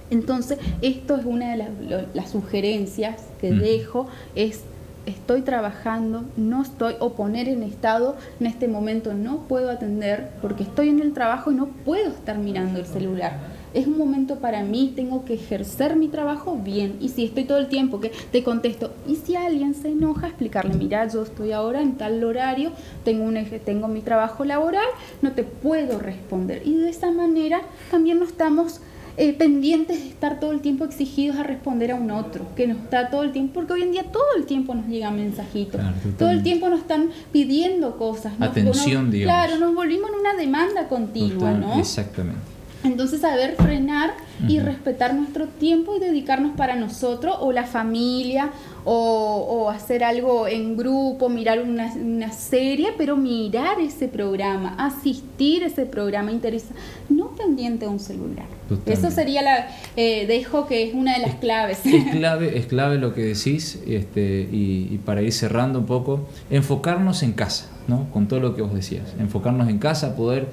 Entonces, esto es una de las, sugerencias que dejo, es estoy trabajando, no estoy, o poner en estado, en este momento no puedo atender porque estoy en el trabajo y no puedo estar mirando el celular es un momento para mí, tengo que ejercer mi trabajo bien. Y si estoy todo el tiempo que te contesto, y si alguien se enoja, explicarle, mira, yo estoy ahora en tal horario, tengo, un, tengo mi trabajo laboral, no te puedo responder. Y de esa manera también no estamos eh, pendientes de estar todo el tiempo exigidos a responder a un otro, que nos está todo el tiempo, porque hoy en día todo el tiempo nos llegan mensajitos, todo el tiempo nos están pidiendo cosas. Atención, digamos. Claro, nos volvimos en una demanda continua, ¿no? Exactamente. Entonces, saber frenar y respetar nuestro tiempo y dedicarnos para nosotros o la familia o, hacer algo en grupo, mirar una, serie, pero mirar ese programa, asistir a ese programa, interesa, no pendiente a un celular. Eso sería la, eh, dejo que es una de las claves. Es clave, es clave lo que decís este, y, y para ir cerrando un poco, enfocarnos en casa, ¿no? con todo lo que vos decías, enfocarnos en casa, poder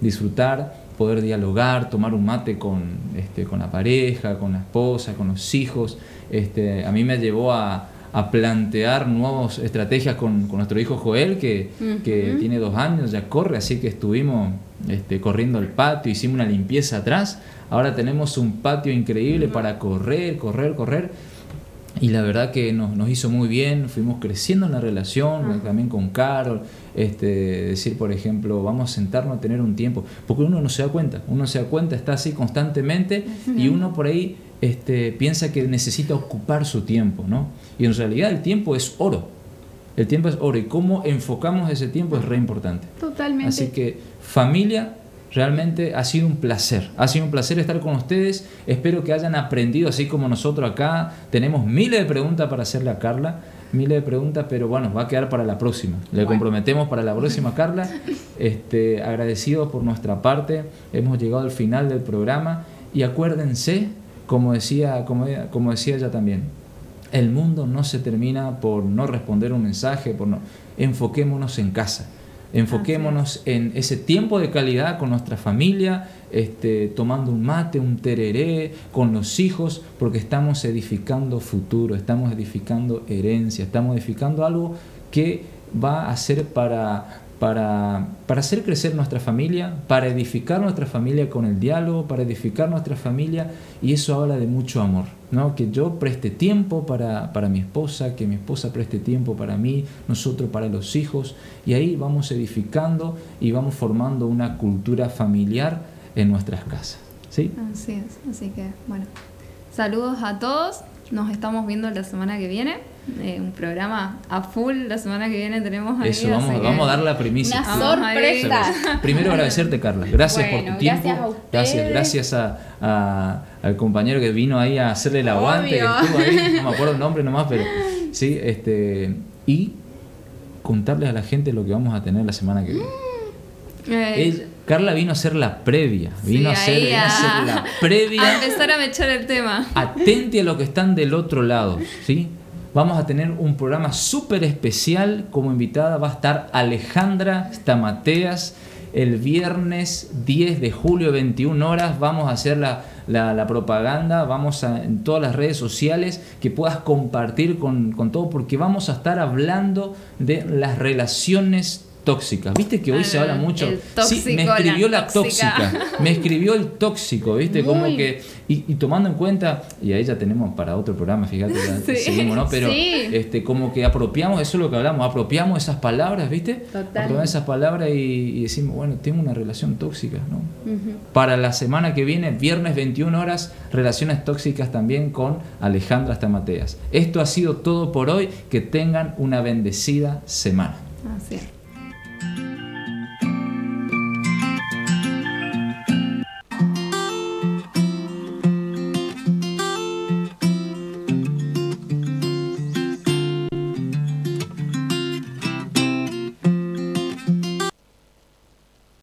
disfrutar poder dialogar, tomar un mate con, este, con la pareja, con la esposa, con los hijos. Este, a mí me llevó a, plantear nuevas estrategias con, nuestro hijo Joel, que, tiene dos años, ya corre, así que estuvimos este, corriendo el patio, hicimos una limpieza atrás, ahora tenemos un patio increíble para correr, correr, correr. Y la verdad que nos, nos hizo muy bien, fuimos creciendo en la relación, también con Carol, este, decir, por ejemplo, vamos a sentarnos a tener un tiempo, porque uno no se da cuenta, uno se da cuenta, está así constantemente y uno por ahí este, piensa que necesita ocupar su tiempo, ¿no? Y en realidad el tiempo es oro, el tiempo es oro y cómo enfocamos ese tiempo es re importante. Totalmente. Así que familia, realmente ha sido un placer. Ha sido un placer estar con ustedes. Espero que hayan aprendido, así como nosotros acá. Tenemos miles de preguntas para hacerle a Carla miles de preguntas, pero bueno, va a quedar para la próxima. Le comprometemos para la [laughs] próxima, Carla. Este, agradecidos por nuestra parte, hemos llegado al final del programa y acuérdense, como decía, como, como decía ella también, el mundo no se termina por no responder un mensaje, por no, enfoquémonos en casa. Enfoquémonos en ese tiempo de calidad con nuestra familia, este, tomando un mate, un tereré, con los hijos, porque estamos edificando futuro, estamos edificando herencia, estamos edificando algo que va a ser para, para, para, hacer crecer nuestra familia, para edificar nuestra familia con el diálogo, para edificar nuestra familia, y eso habla de mucho amor, ¿no? que yo preste tiempo para, para mi esposa, que mi esposa preste tiempo para mí, nosotros para los hijos, y ahí vamos edificando y vamos formando una cultura familiar en nuestras casas. ¿sí? Así es, así que bueno, saludos a todos, nos estamos viendo la semana que viene. Eh, un programa a full la semana que viene tenemos ahí, Eso, vamos, vamos a dar la primicia. Una sorpresa. Primero agradecerte, Carla. Gracias por tu tiempo. Gracias, a gracias, gracias a, a, al compañero que vino ahí a hacerle el aguante, que estuvo ahí, no me acuerdo el nombre nomás, pero [laughs] sí, este y contarles a la gente lo que vamos a tener la semana que viene. Eh, Él- Carla vino a hacer la previa, vino, a, hacer, ahí vino a hacer a- la [laughs] previa. a empezar a mechar el tema. Atente a los que están del otro lado, ¿sí? Vamos a tener un programa súper especial. Como invitada va a estar Alejandra Stamateas. El viernes 10 de julio, 21 horas, vamos a hacer la, la- la propaganda. Vamos a, en todas las redes sociales que puedas compartir con, con todo, porque vamos a estar hablando de las relaciones tóxicas. ¿Viste que hoy se habla mucho? sí, me escribió la la tóxica. tóxica. [laughs] Me escribió el tóxico, ¿viste? Como que y, y tomando en cuenta, y ahí ya tenemos para otro programa, fíjate, [laughs] Sí, seguimos, ¿no? Pero sí. este, como que apropiamos, eso es lo que hablamos, apropiamos esas palabras, ¿viste? Total. Apropiamos esas palabras y, y decimos, bueno, tengo una relación tóxica, ¿no? Para la semana que viene, viernes 21 horas, relaciones tóxicas también con Alejandra Stamateas. Esto ha sido todo por hoy, que tengan una bendecida semana. Así es.